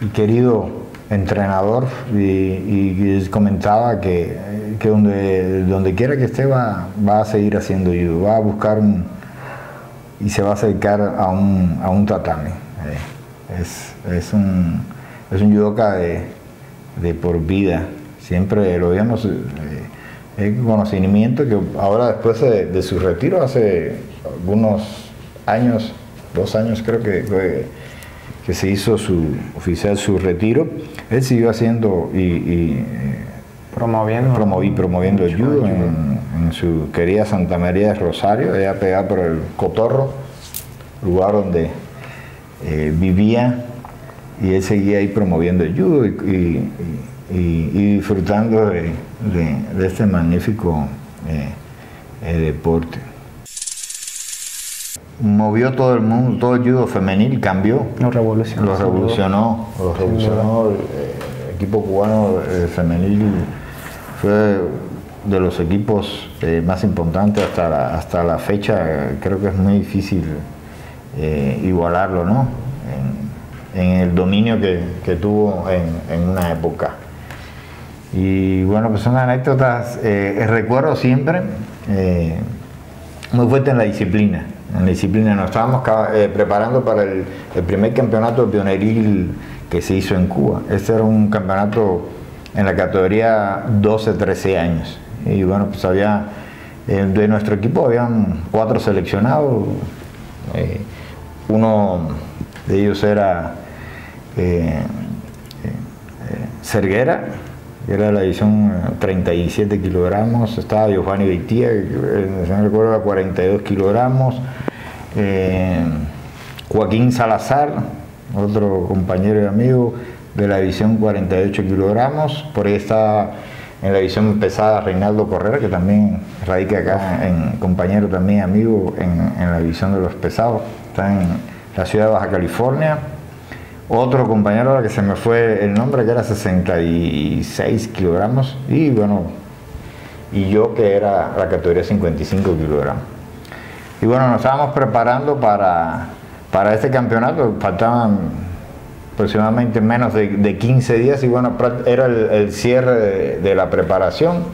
y querido entrenador y, comentaba que, donde, donde quiera que esté va, va a seguir haciendo judo, va a buscar y se va a acercar a un, a un tatami. Eh, es, es, un, es un de, de por vida, siempre lo veíamos, eh, el conocimiento que ahora después de, su retiro, hace algunos años, dos años creo que que se hizo su oficial su retiro, él siguió haciendo y, eh, promoviendo, promoví, promoviendo el judo en, su querida Santa María de Rosario, allá pegada por el Cotorro, lugar donde eh, vivía, y él seguía ahí promoviendo el judo y, disfrutando de, este magnífico eh, deporte movió todo el mundo, todo el judo femenil cambió. Lo revolucionó. Lo revolucionó, lo revolucionó. El, equipo cubano eh, femenil fue de los equipos eh, más importantes hasta la, hasta la fecha. Creo que es muy difícil eh, igualarlo, ¿no? En, el dominio que, tuvo en, una época. Y bueno, pues son anécdotas, recuerdo siempre, muy fuerte en la disciplina en la disciplina. Nos estábamos eh, preparando para el, primer campeonato pioneril que se hizo en Cuba. Este era un campeonato en la categoría 12-13 años. Y bueno, pues había, eh, de nuestro equipo habían cuatro seleccionados. Eh, uno de ellos era Cerguera, era la edición 37 kilogramos, estaba Giovanni Beitía, que no recuerdo, 42 kilogramos, eh, Joaquín Salazar, otro compañero y amigo de la división 48 kilogramos, por ahí está en la división pesada Reinaldo Correa, que también radica acá, en, compañero también amigo en, en la división de los pesados, está en la ciudad de Baja California otro compañero que se me fue el nombre, que era 66 kilogramos, y bueno, y yo que era la categoría 55 kilogramos. Y bueno, nos estábamos preparando para, para este campeonato, faltaban aproximadamente menos de, 15 días y bueno, era el, cierre de, la preparación.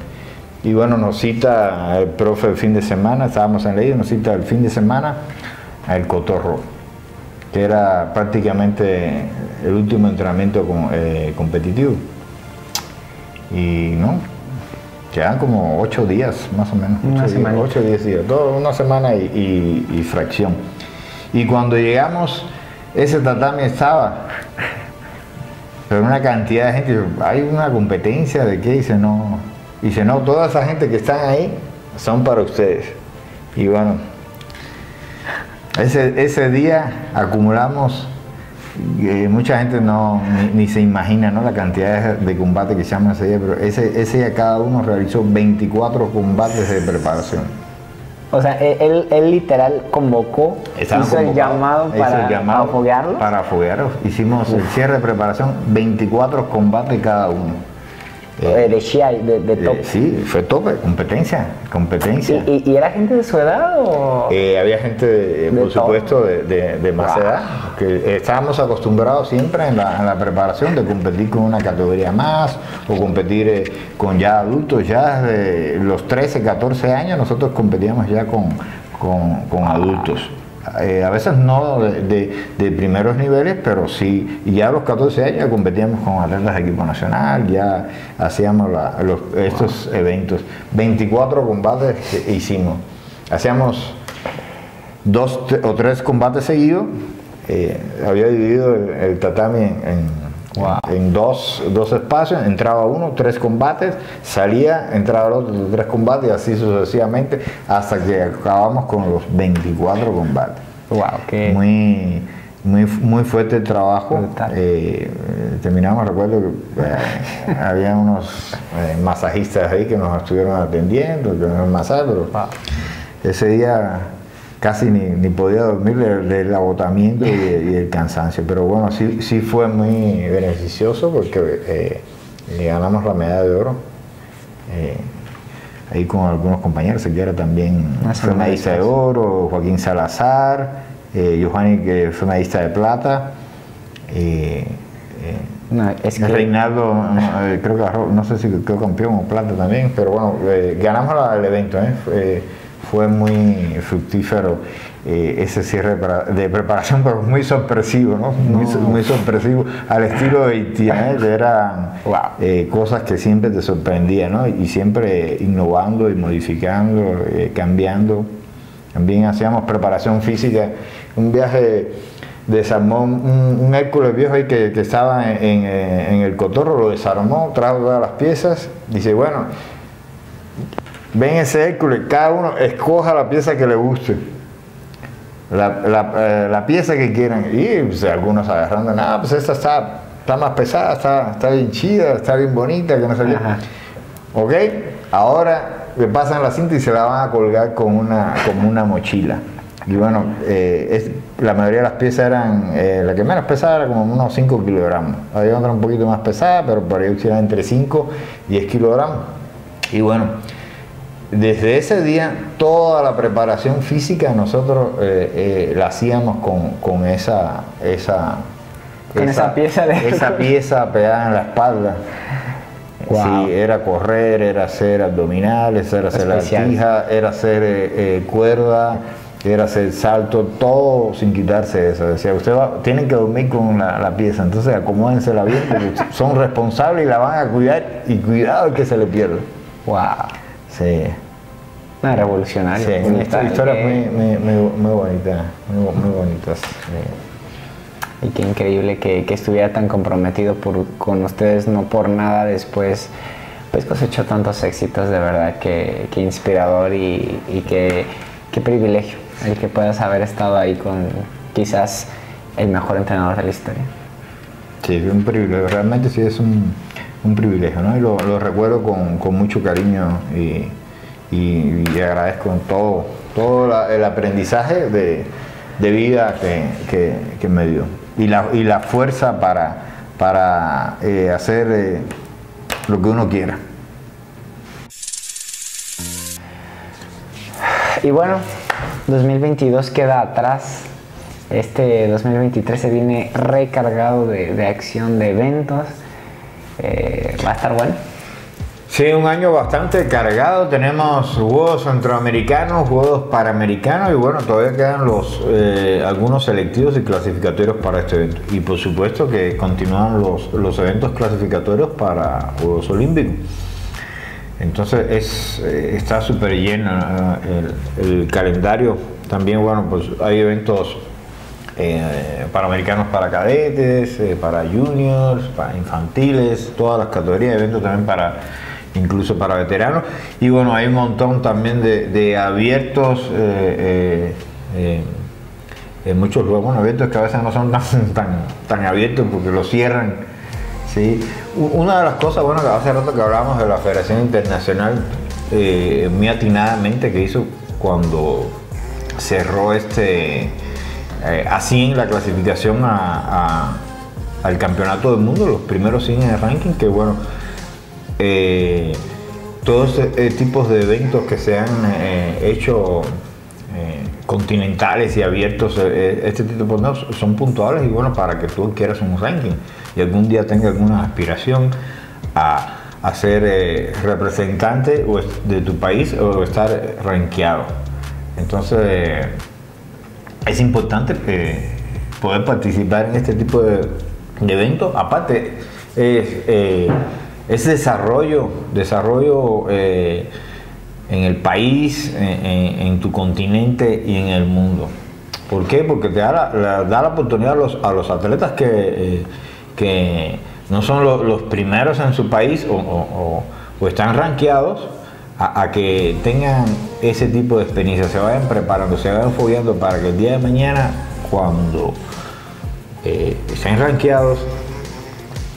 Y bueno, nos cita el profe el fin de semana, estábamos en ley, nos cita el fin de semana el cotorro que era prácticamente el último entrenamiento eh, competitivo. Y no, quedan como ocho días más o menos. Una ocho semana. Días, ocho, diez días, todo una semana y, fracción. Y cuando llegamos, ese tatami estaba, pero una cantidad de gente, hay una competencia de qué, dice no, dice no, toda esa gente que están ahí son para ustedes. Y bueno, ese, día acumulamos, eh, mucha gente no ni, se imagina ¿no? la cantidad de, combates que se llaman ese día, pero ese, ese día cada uno realizó 24 combates de preparación. O sea, él, él literal convocó, hizo el llamado para afoguearlo. Para. Hicimos el cierre de preparación, 24 combates cada uno. Eh, de Shiai, de, de top. sí, fue tope, competencia, competencia. ¿Y, era gente de su edad o...? Eh, había gente, por supuesto, de, más edad, que estábamos acostumbrados siempre en la, preparación de competir con una categoría más o competir eh, con ya adultos, ya desde los 13, 14 años nosotros competíamos ya con, con adultos. Eh, a veces no de, primeros niveles, pero sí, y ya a los 14 años competíamos con atletas de equipo nacional, ya hacíamos estos eventos. 24 combates hicimos. hacíamos dos o tres combates seguidos. Eh, había dividido el, tatami en, dos, espacios, entraba uno, tres combates, salía, entraba el otro, tres combates y así sucesivamente hasta que acabamos con los 24 combates. Wow, Muy muy, muy fuerte el trabajo. Eh, terminamos, recuerdo que eh, había unos eh, masajistas ahí que nos estuvieron atendiendo, que nos masaje, ese día casi ni, podía dormir del, agotamiento y, el cansancio. Pero bueno, sí, sí fue muy beneficioso porque ganamos la medalla de oro. ahí con algunos compañeros, que era también fue medalla de oro, Joaquín Salazar eh, Giovanni que fue medista de plata, eh, eh, Reinaldo, creo que no sé si quedó campeón o plata también, pero bueno, ganamos el evento, fue muy fructífero ese cierre de preparación, pero muy sorpresivo, ¿no? Muy, sorpresivo, al estilo de Itianet, eran cosas que siempre te sorprendían, ¿no? Y siempre innovando y modificando, cambiando. También hacíamos preparación física un viaje desarmó un, un Hércules viejo ahí que, estaba en, el cotorro, lo desarmó, trajo todas las piezas, dice, bueno, ven ese Hércules, cada uno escoja la pieza que le guste. La, eh, pieza que quieran. Y pues, algunos agarrando, nada, pues esta está, está más pesada, está, está bien chida, está bien bonita, que no sé Ok, ahora le pasan la cinta y se la van a colgar con una, mochila. Y bueno, eh, la mayoría de las piezas eran, eh, la que menos pesaba era como unos 5 kilogramos. Había otra un poquito más pesada, pero por ahí era entre 5 y 10 kilogramos. Y bueno, desde ese día toda la preparación física nosotros eh, la hacíamos con, esa, esa, esa, pieza de esa pieza pegada en la espalda. Sí, era correr, era hacer abdominales, era hacer la tija, era hacer cuerda, era hacer salto, todo sin quitarse eso. Decía, usted va, tienen que dormir con la, pieza, entonces acomódense la bien, porque son responsables y la van a cuidar y cuidado que se le pierda. Wow. Sí. Una revolucionaria. Sí, una historia muy, muy, muy, bonita, muy, muy bonita. Y qué increíble que, estuviera tan comprometido por, con ustedes, no por nada después pues cosechó tantos éxitos, de verdad, que, inspirador y, y que, qué privilegio el que puedas haber estado ahí con quizás el mejor entrenador de la historia. Sí, es un privilegio, realmente sí es un, privilegio, ¿no? Y lo, recuerdo con, mucho cariño y, agradezco todo, todo el aprendizaje de, vida que, me dio y la, y la fuerza para, para eh, hacer eh, lo que uno quiera. Y bueno, 2022 queda atrás. Este 2023 se viene recargado de, acción, de eventos. Eh, va a estar bueno. Sí, un año bastante cargado. Tenemos juegos centroamericanos, juegos panamericanos y bueno, todavía quedan los eh, algunos selectivos y clasificatorios para este evento. Y por supuesto que continúan los, los eventos clasificatorios para Juegos Olímpicos. Entonces es, eh, está súper lleno el, calendario. También, bueno, pues hay eventos eh, panamericanos para cadetes, eh, para juniors, para infantiles, todas las categorías, eventos también para incluso para veteranos. Y bueno, hay un montón también de, abiertos, eh, en muchos lugares, bueno, eventos que a veces no son tan, tan, tan abiertos porque los cierran Sí, una de las cosas, bueno, que hace rato que hablábamos de la Federación Internacional, eh, muy atinadamente que hizo cuando cerró este, eh, así en la clasificación al Campeonato del Mundo, los primeros 100 en el ranking, que bueno, eh, todos tipos de eventos que se han hecho continentales y abiertos, este tipo de son puntuales y bueno, para que tú quieras un ranking y algún día tenga alguna aspiración a, ser eh, representante de tu país o estar rankeado. Entonces, es importante eh, poder participar en este tipo de, eventos. Aparte, es, eh, desarrollo, desarrollo en el país, en, tu continente y en el mundo. ¿Por qué? Porque te da la, da la oportunidad a los, atletas que, eh, no son los primeros en su país o, están rankeados a, que tengan ese tipo de experiencia, se vayan preparando, se vayan fogueando para que el día de mañana, cuando eh, estén rankeados,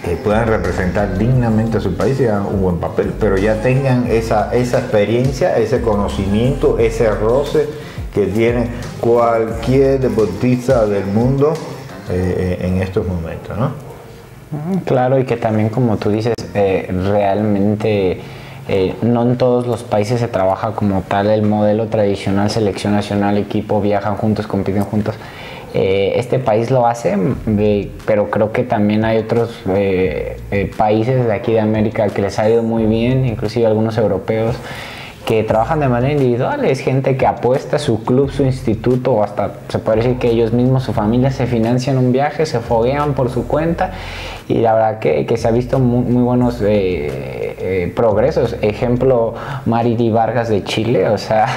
eh, puedan representar dignamente a su país y hagan un buen papel, pero ya tengan esa, esa experiencia, ese conocimiento, ese roce que tiene cualquier deportista del mundo eh, en estos momentos, ¿no? Claro, y que también como tú dices, eh, realmente no en todos los países se trabaja como tal el modelo tradicional, selección nacional, equipo, viajan juntos, compiten juntos. Eh, este país lo hace, pero creo que también hay otros eh, eh, países de aquí de América que les ha ido muy bien, inclusive algunos europeos que trabajan de manera individual, es gente que apuesta su club, su instituto, o hasta se puede decir que ellos mismos, su familia se financian un viaje, se foguean por su cuenta y la verdad que, que se ha visto muy, buenos eh, eh, progresos. Ejemplo, Maridi Vargas de Chile, o sea,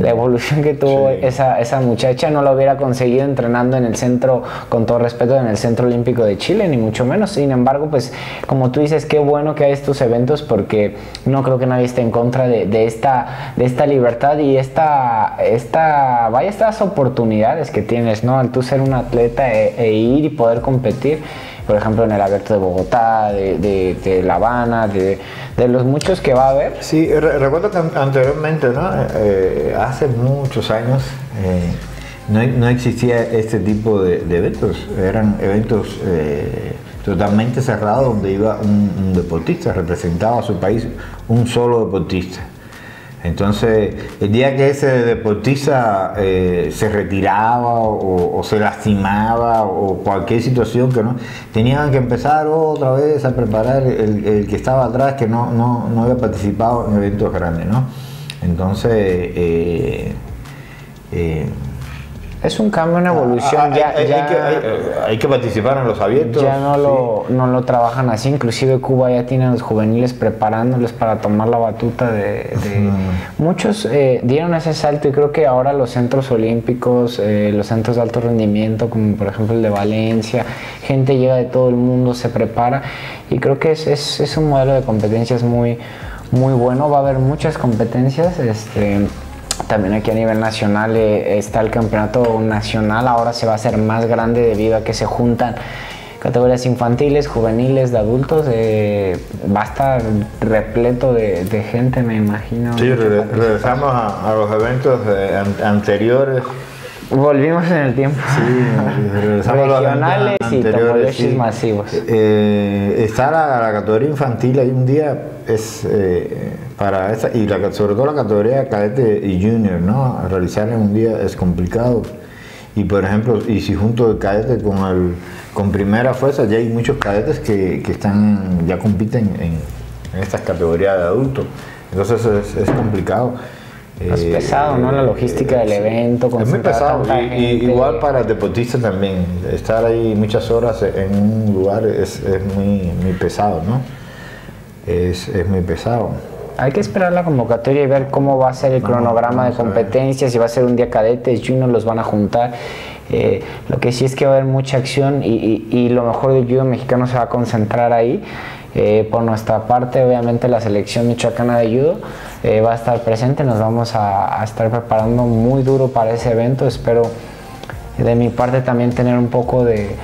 la evolución que tuvo esa, esa muchacha no lo hubiera conseguido entrenando en el centro, con todo respeto, en el Centro Olímpico de Chile, ni mucho menos. Sin embargo, pues como tú dices, qué bueno que hay estos eventos porque no creo que nadie esté en contra de, de de esta libertad y esta, esta, vaya, estas oportunidades que tienes, ¿no? Al tú ser un atleta e, e ir y poder competir por ejemplo en el abierto de Bogotá, de, La Habana, de, los muchos que va a haber. Sí, recuerdo que anteriormente, ¿no? Eh, hace muchos años, eh, no, existía este tipo de, eventos, eran eventos eh, totalmente cerrados donde iba un deportista, representaba a su país un solo deportista. Entonces, el día que ese deportista eh, se retiraba o, se lastimaba o cualquier situación que no, tenían que empezar otra vez a preparar el, que estaba atrás que no, no, había participado en eventos grandes, ¿no? Entonces, eh, eh, es un cambio, una evolución. Ah, ya, hay, que, participar en los abiertos. Ya no, lo, no lo trabajan así. Inclusive Cuba ya tiene a los juveniles preparándoles para tomar la batuta de... Muchos eh, dieron ese salto y creo que ahora los centros olímpicos, eh, los centros de alto rendimiento, como por ejemplo el de Valencia, gente llega de todo el mundo, se prepara y creo que es, es, es un modelo de competencias muy, muy bueno. Va a haber muchas competencias. Este, también aquí a nivel nacional eh, está el campeonato nacional, ahora se va a hacer más grande debido a que se juntan categorías infantiles, juveniles, de adultos. Eh, va a estar repleto de, gente, me imagino. Sí, regresamos a, los eventos eh, anteriores. Volvimos en el tiempo. Sí, Regionales y tomoyoshis masivos. está la, la, categoría infantil ahí un día es para esa, y la, sobre todo la categoría cadete y junior, ¿no? Realizar en un día es complicado. Y por ejemplo, y si junto el cadete con el con primera fuerza, ya hay muchos cadetes que, que están, ya compiten en, en, estas categorías de adultos. Entonces es, es complicado. Es pesado, ¿no? La eh, logística del evento. Es muy pesado. Y, igual para el deportista también. Estar ahí muchas horas en un lugar es, es muy, muy pesado, ¿no? Es, es muy pesado. Hay que esperar la convocatoria y ver cómo va a ser el cronograma de competencias, si va a ser un día cadetes, juniors los van a juntar. Eh, lo que sí es que va a haber mucha acción y, lo mejor del judo mexicano se va a concentrar ahí. Eh, por nuestra parte, obviamente la selección michoacana de judo eh, va a estar presente, nos vamos a, estar preparando muy duro para ese evento. Espero de mi parte también tener un poco de,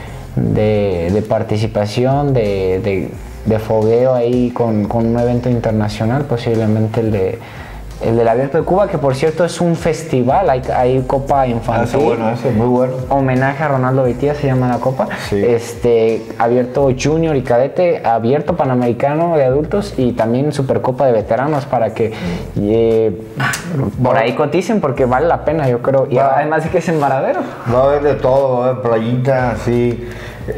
participación, de fogueo ahí con, un evento internacional, posiblemente el de el del Abierto de Cuba, que por cierto es un festival, hay, hay Copa Infantil. Ah, bueno, ese, muy bueno. Homenaje a Ronaldo Vitía se llama la Copa. Este, abierto Junior y Cadete, abierto Panamericano de adultos y también Supercopa de veteranos para que eh, por ahí coticen porque vale la pena, yo creo. Y además de que es en Varadero. Va a haber de todo, va a haber playita, sí.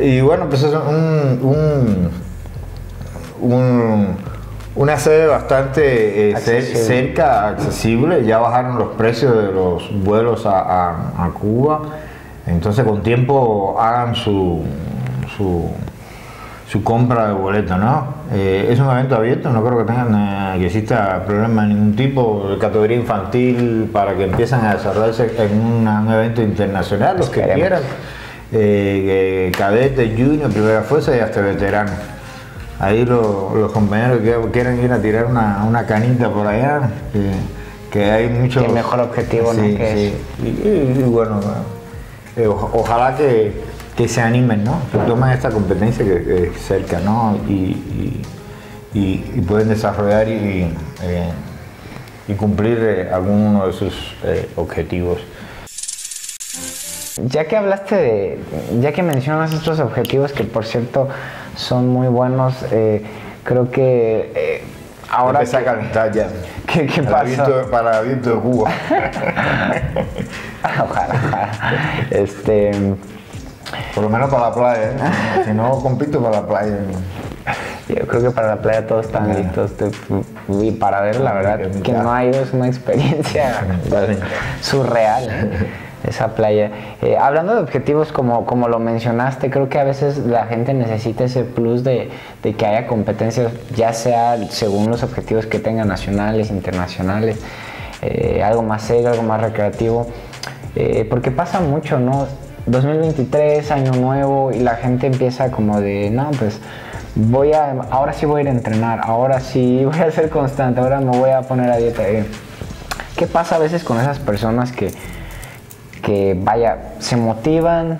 Y bueno, pues es un una sede bastante eh, cerca, accesible. Ya bajaron los precios de los vuelos a, Cuba. Entonces con tiempo hagan su, su, su compra de boleto, ¿no? Eh, es un evento abierto, no creo que tengan eh, que exista problema de ningún tipo, de categoría infantil, para que empiecen a desarrollarse en un evento internacional, los que quieran. Eh, cadete, junior, primera fuerza y hasta veterano. Ahí los compañeros que quieran ir a tirar una, canita por allá, que, hay mucho... Qué mejor objetivo, ¿no? Que Y, bueno, ojalá que que se animen, ¿no? Que tomen esta competencia que, es cerca, ¿no? Y, pueden desarrollar y, eh, cumplir eh, alguno de sus eh, objetivos. Ya que hablaste de, ya que mencionas estos objetivos que por cierto son muy buenos, creo que ahora... Empieza a calentar ya. ¿Qué, qué para pasa? Viento, para viento de Cuba. ojalá, ojalá. Este... Por lo menos para la playa, ¿eh? si no compito para la playa. Yo creo que para la playa todos están listos. Y para ver, la verdad, que no ha ido es una experiencia surreal. Esa playa. Eh, hablando de objetivos, como, como lo mencionaste, creo que a veces la gente necesita ese plus de, que haya competencias, ya sea según los objetivos que tengan nacionales, internacionales, eh, algo más serio, algo más recreativo. porque pasa mucho, ¿no? 2023, año nuevo, y la gente empieza como de, no, pues voy a, ahora sí voy a ir a entrenar, ahora sí voy a ser constante, ahora me voy a poner a dieta. Eh, ¿Qué pasa a veces con esas personas que, que vaya, se motivan,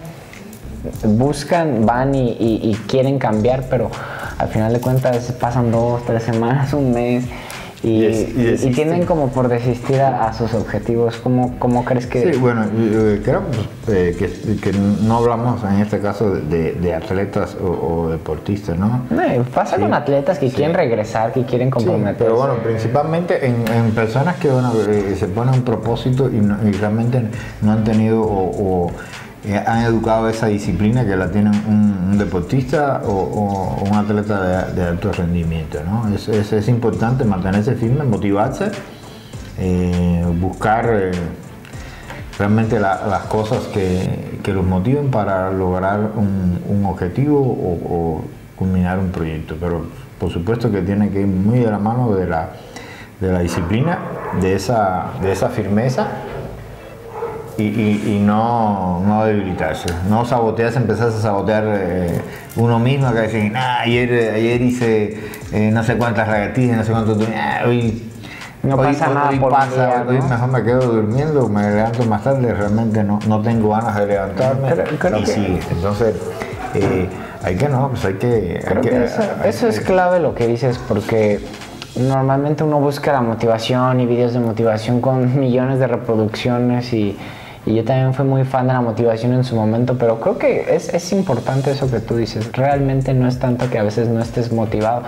buscan, van y, y quieren cambiar, pero al final de cuentas pasan dos, tres semanas, un mes y, tienen como por desistir a, sus objetivos. ¿Cómo, ¿Cómo, crees que...? Sí, bueno, creo pues, eh, que, no hablamos en este caso de, atletas o, deportistas, ¿no? pasa con atletas que quieren regresar, que quieren comprometerse. pero bueno, principalmente en, personas que bueno, eh, se ponen un propósito y, realmente no han tenido o eh, han educado esa disciplina que la tiene un, deportista o, un atleta de, alto rendimiento. ¿no? Es, es, importante mantenerse firme, motivarse, eh, buscar eh, realmente las cosas que, los motiven para lograr un, objetivo o, culminar un proyecto. Pero por supuesto que tiene que ir muy de la mano de la, de la disciplina, de esa, de esa firmeza y, no, no, debilitarse, no sabotearse, empezarse a sabotear eh, uno mismo, acá decir, ayer, ayer hice eh, no sé cuántas regatillas, no sé cuántos, hoy no pasa nada hoy pasa, hoy mejor me quedo durmiendo, me levanto más tarde, realmente no, no tengo ganas de levantarme y sigue. Entonces, eh, hay que no, pues hay que... eso, es clave lo que dices porque normalmente uno busca la motivación y videos de motivación con millones de reproducciones y y yo también fui muy fan de la motivación en su momento, pero creo que es, es, importante eso que tú dices. Realmente no es tanto que a veces no estés motivado,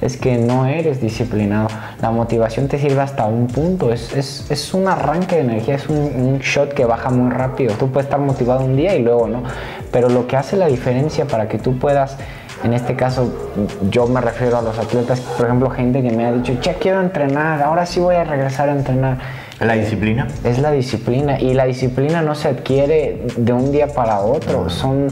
es que no eres disciplinado. La motivación te sirve hasta un punto, es, es, es un arranque de energía, es un, un, shot que baja muy rápido. Tú puedes estar motivado un día y luego no, pero lo que hace la diferencia para que tú puedas en este caso, yo me refiero a los atletas, por ejemplo, gente que me ha dicho, ya quiero entrenar, ahora sí voy a regresar a entrenar ¿La disciplina? Es la disciplina y la disciplina no se adquiere de un día para otro, son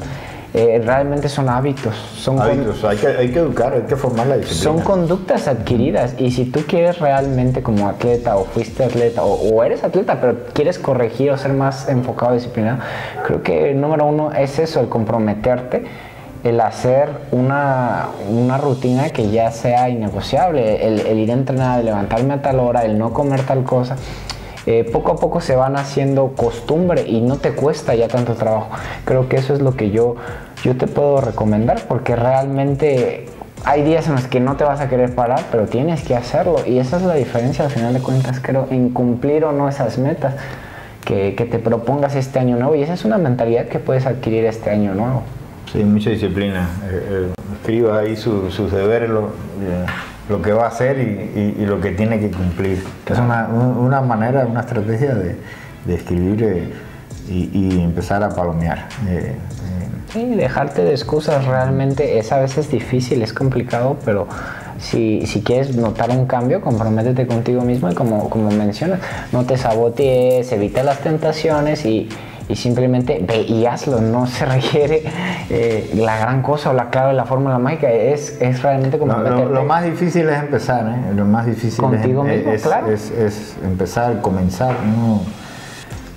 eh, realmente son hábitos. Son hábitos, hay que, hay que educar, hay que formar la disciplina. Son conductas adquiridas y si tú quieres realmente como atleta o fuiste atleta o, eres atleta pero quieres corregir o ser más enfocado disciplinado, creo que número uno es eso, el comprometerte el hacer una, una, rutina que ya sea innegociable, el, el, ir a entrenar, el levantarme a tal hora, el no comer tal cosa, eh, poco a poco se van haciendo costumbre y no te cuesta ya tanto trabajo. Creo que eso es lo que yo, yo te puedo recomendar porque realmente hay días en los que no te vas a querer parar, pero tienes que hacerlo. Y esa es la diferencia al final de cuentas, creo, en cumplir o no esas metas que, te propongas este año nuevo. Y esa es una mentalidad que puedes adquirir este año nuevo. Sí, mucha disciplina. Eh, eh, escriba ahí sus deberes lo que va a hacer y, lo que tiene que cumplir. Es una, manera, una estrategia de, escribir eh, y, empezar a palomear. Eh, sí, dejarte de excusas realmente es a veces difícil, es complicado, pero si, quieres notar un cambio, comprométete contigo mismo y como, como mencionas, no te sabotees, evita las tentaciones y, y simplemente ve y hazlo, no se requiere eh, la gran cosa o la clave de la fórmula mágica, es, es realmente como... lo, más difícil es empezar, ¿eh? lo más difícil es, es, empezar, comenzar.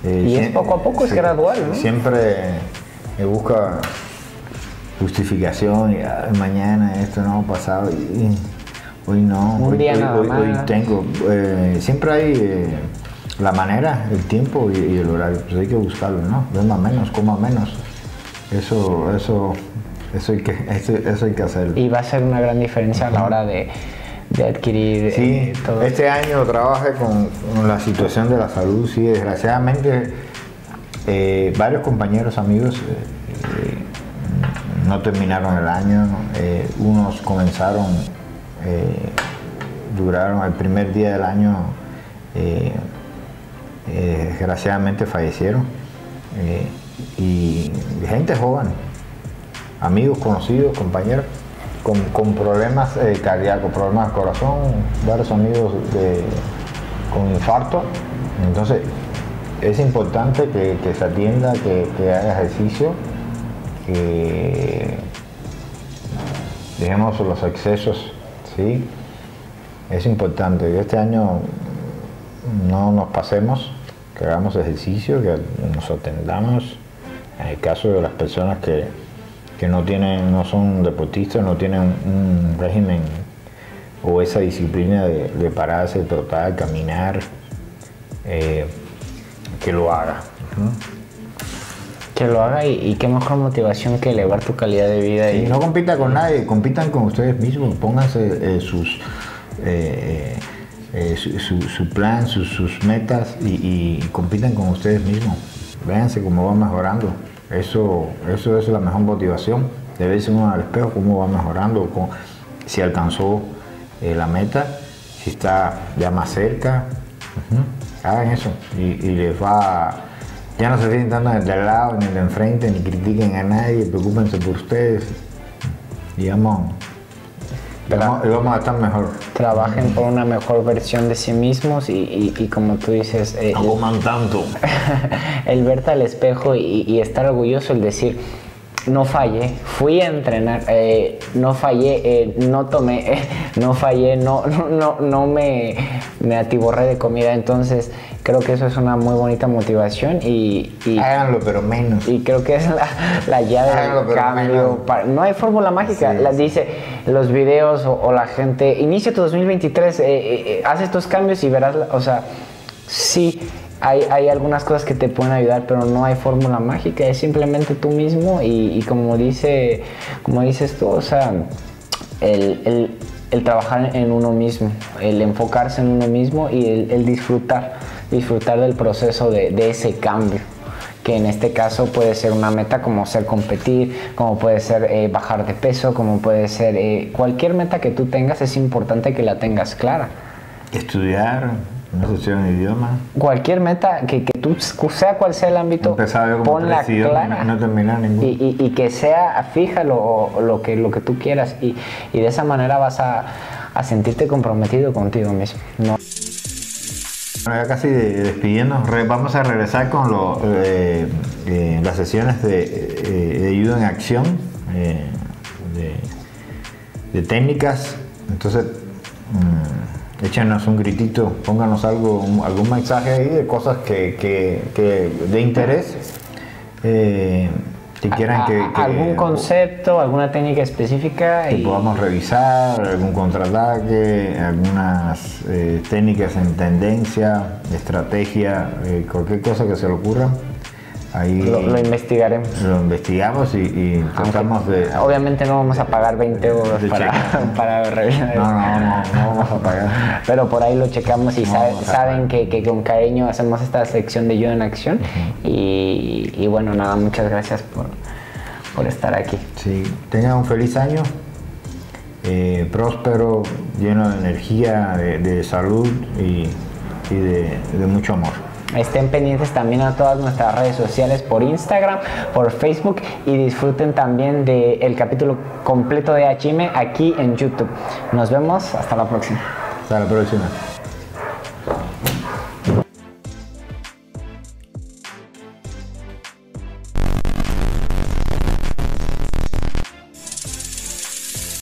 Eh, y es poco a poco, es gradual. Siempre me busca justificación y mañana esto no ha pasado y, hoy no, Un hoy, día hoy, tengo. Eh, siempre hay la manera, el tiempo y, el horario, pues hay que buscarlo, ¿no? más menos, coma menos. Eso, eso, eso hay que, eso, hay que hacerlo. Y va a ser una gran diferencia a la hora de, adquirir sí, eh, todo. Este año trabajé con, la situación de la salud, sí, desgraciadamente eh, varios compañeros, amigos, eh, no terminaron el año, unos comenzaron, duraron el primer día del año eh, desgraciadamente fallecieron. Eh, y gente joven, amigos, conocidos, compañeros, con, problemas eh, cardíacos, problemas de corazón, varios amigos con infarto. Entonces, es importante que, se atienda, que, haga ejercicio, que dejemos los excesos, ¿sí? Es importante. Este año no nos pasemos, que hagamos ejercicio, que nos atendamos. En el caso de las personas que, no tienen, no son deportistas, no tienen un régimen o esa disciplina de, pararse, trotar, caminar, eh, que lo haga. Que lo haga y, qué mejor motivación que elevar tu calidad de vida. y no compita con nadie, compitan con ustedes mismos, pónganse eh, sus... Eh, eh, su, plan, sus, metas y, compiten con ustedes mismos. Véanse cómo van mejorando. Eso, eso es la mejor motivación. Debe ser uno al espejo cómo va mejorando, si alcanzó eh, la meta, si está ya más cerca. Hagan eso y, les va. Ya no se estén tanto lado, ni de enfrente, ni critiquen a nadie, preocupense por ustedes. Y vamos y vamos a estar mejor. Trabajen por una mejor versión de sí mismos y, como tú dices... Eh, no coman tanto. el verte al espejo y, estar orgulloso, el decir, no fallé, fui a entrenar, eh, no fallé, eh, no tomé, no fallé, no, no, no, me, me atiborré de comida. Entonces, creo que eso es una muy bonita motivación y... Háganlo, pero menos. Y creo que es la, llave del cambio. no hay fórmula mágica. las dice los videos o, la gente, inicia tu 2023, eh, eh, haz estos cambios y verás, o sea, sí hay, algunas cosas que te pueden ayudar, pero no hay fórmula mágica, es simplemente tú mismo y, como, dice, como dices tú, o sea, el, trabajar en uno mismo, el enfocarse en uno mismo y el, disfrutar, disfrutar del proceso de, ese cambio que en este caso puede ser una meta como ser competir, como puede ser eh, bajar de peso, como puede ser eh, cualquier meta que tú tengas, es importante que la tengas clara. Estudiar, una sesión de idioma. Cualquier meta, que, que tú, sea cual sea el ámbito, ponla clara no terminar ninguno. Y, y, que sea, fíjalo lo, que, lo que tú quieras y, y de esa manera vas a, a, sentirte comprometido contigo mismo. No. Bueno, ya casi despidiendo, vamos a regresar con eh, eh, las sesiones de, eh, ayuda en acción, de, de, técnicas. Entonces, mmm, échenos un gritito, pónganos algo, algún mensaje ahí de cosas que, de interés. Si quieran que, algún concepto, alguna técnica específica que podamos revisar, algún contraataque, algunas eh, técnicas en tendencia, estrategia, eh, cualquier cosa que se le ocurra lo, investigaremos. Lo investigamos y, tratamos de. Obviamente no vamos a pagar 20 euros para, para revisar. No, no, no, no, vamos a pagar. Pero por ahí lo checamos y saben que, que, con cariño hacemos esta sección de Yo en Acción. y, y, bueno, nada, muchas gracias por, por estar aquí. Sí, tengan un feliz año. Eh, próspero, lleno de energía, de, salud y, y de, de mucho amor. Estén pendientes también a todas nuestras redes sociales por Instagram, por Facebook y disfruten también del capítulo completo de Hachime aquí en YouTube. Nos vemos, hasta la próxima. Hasta la próxima.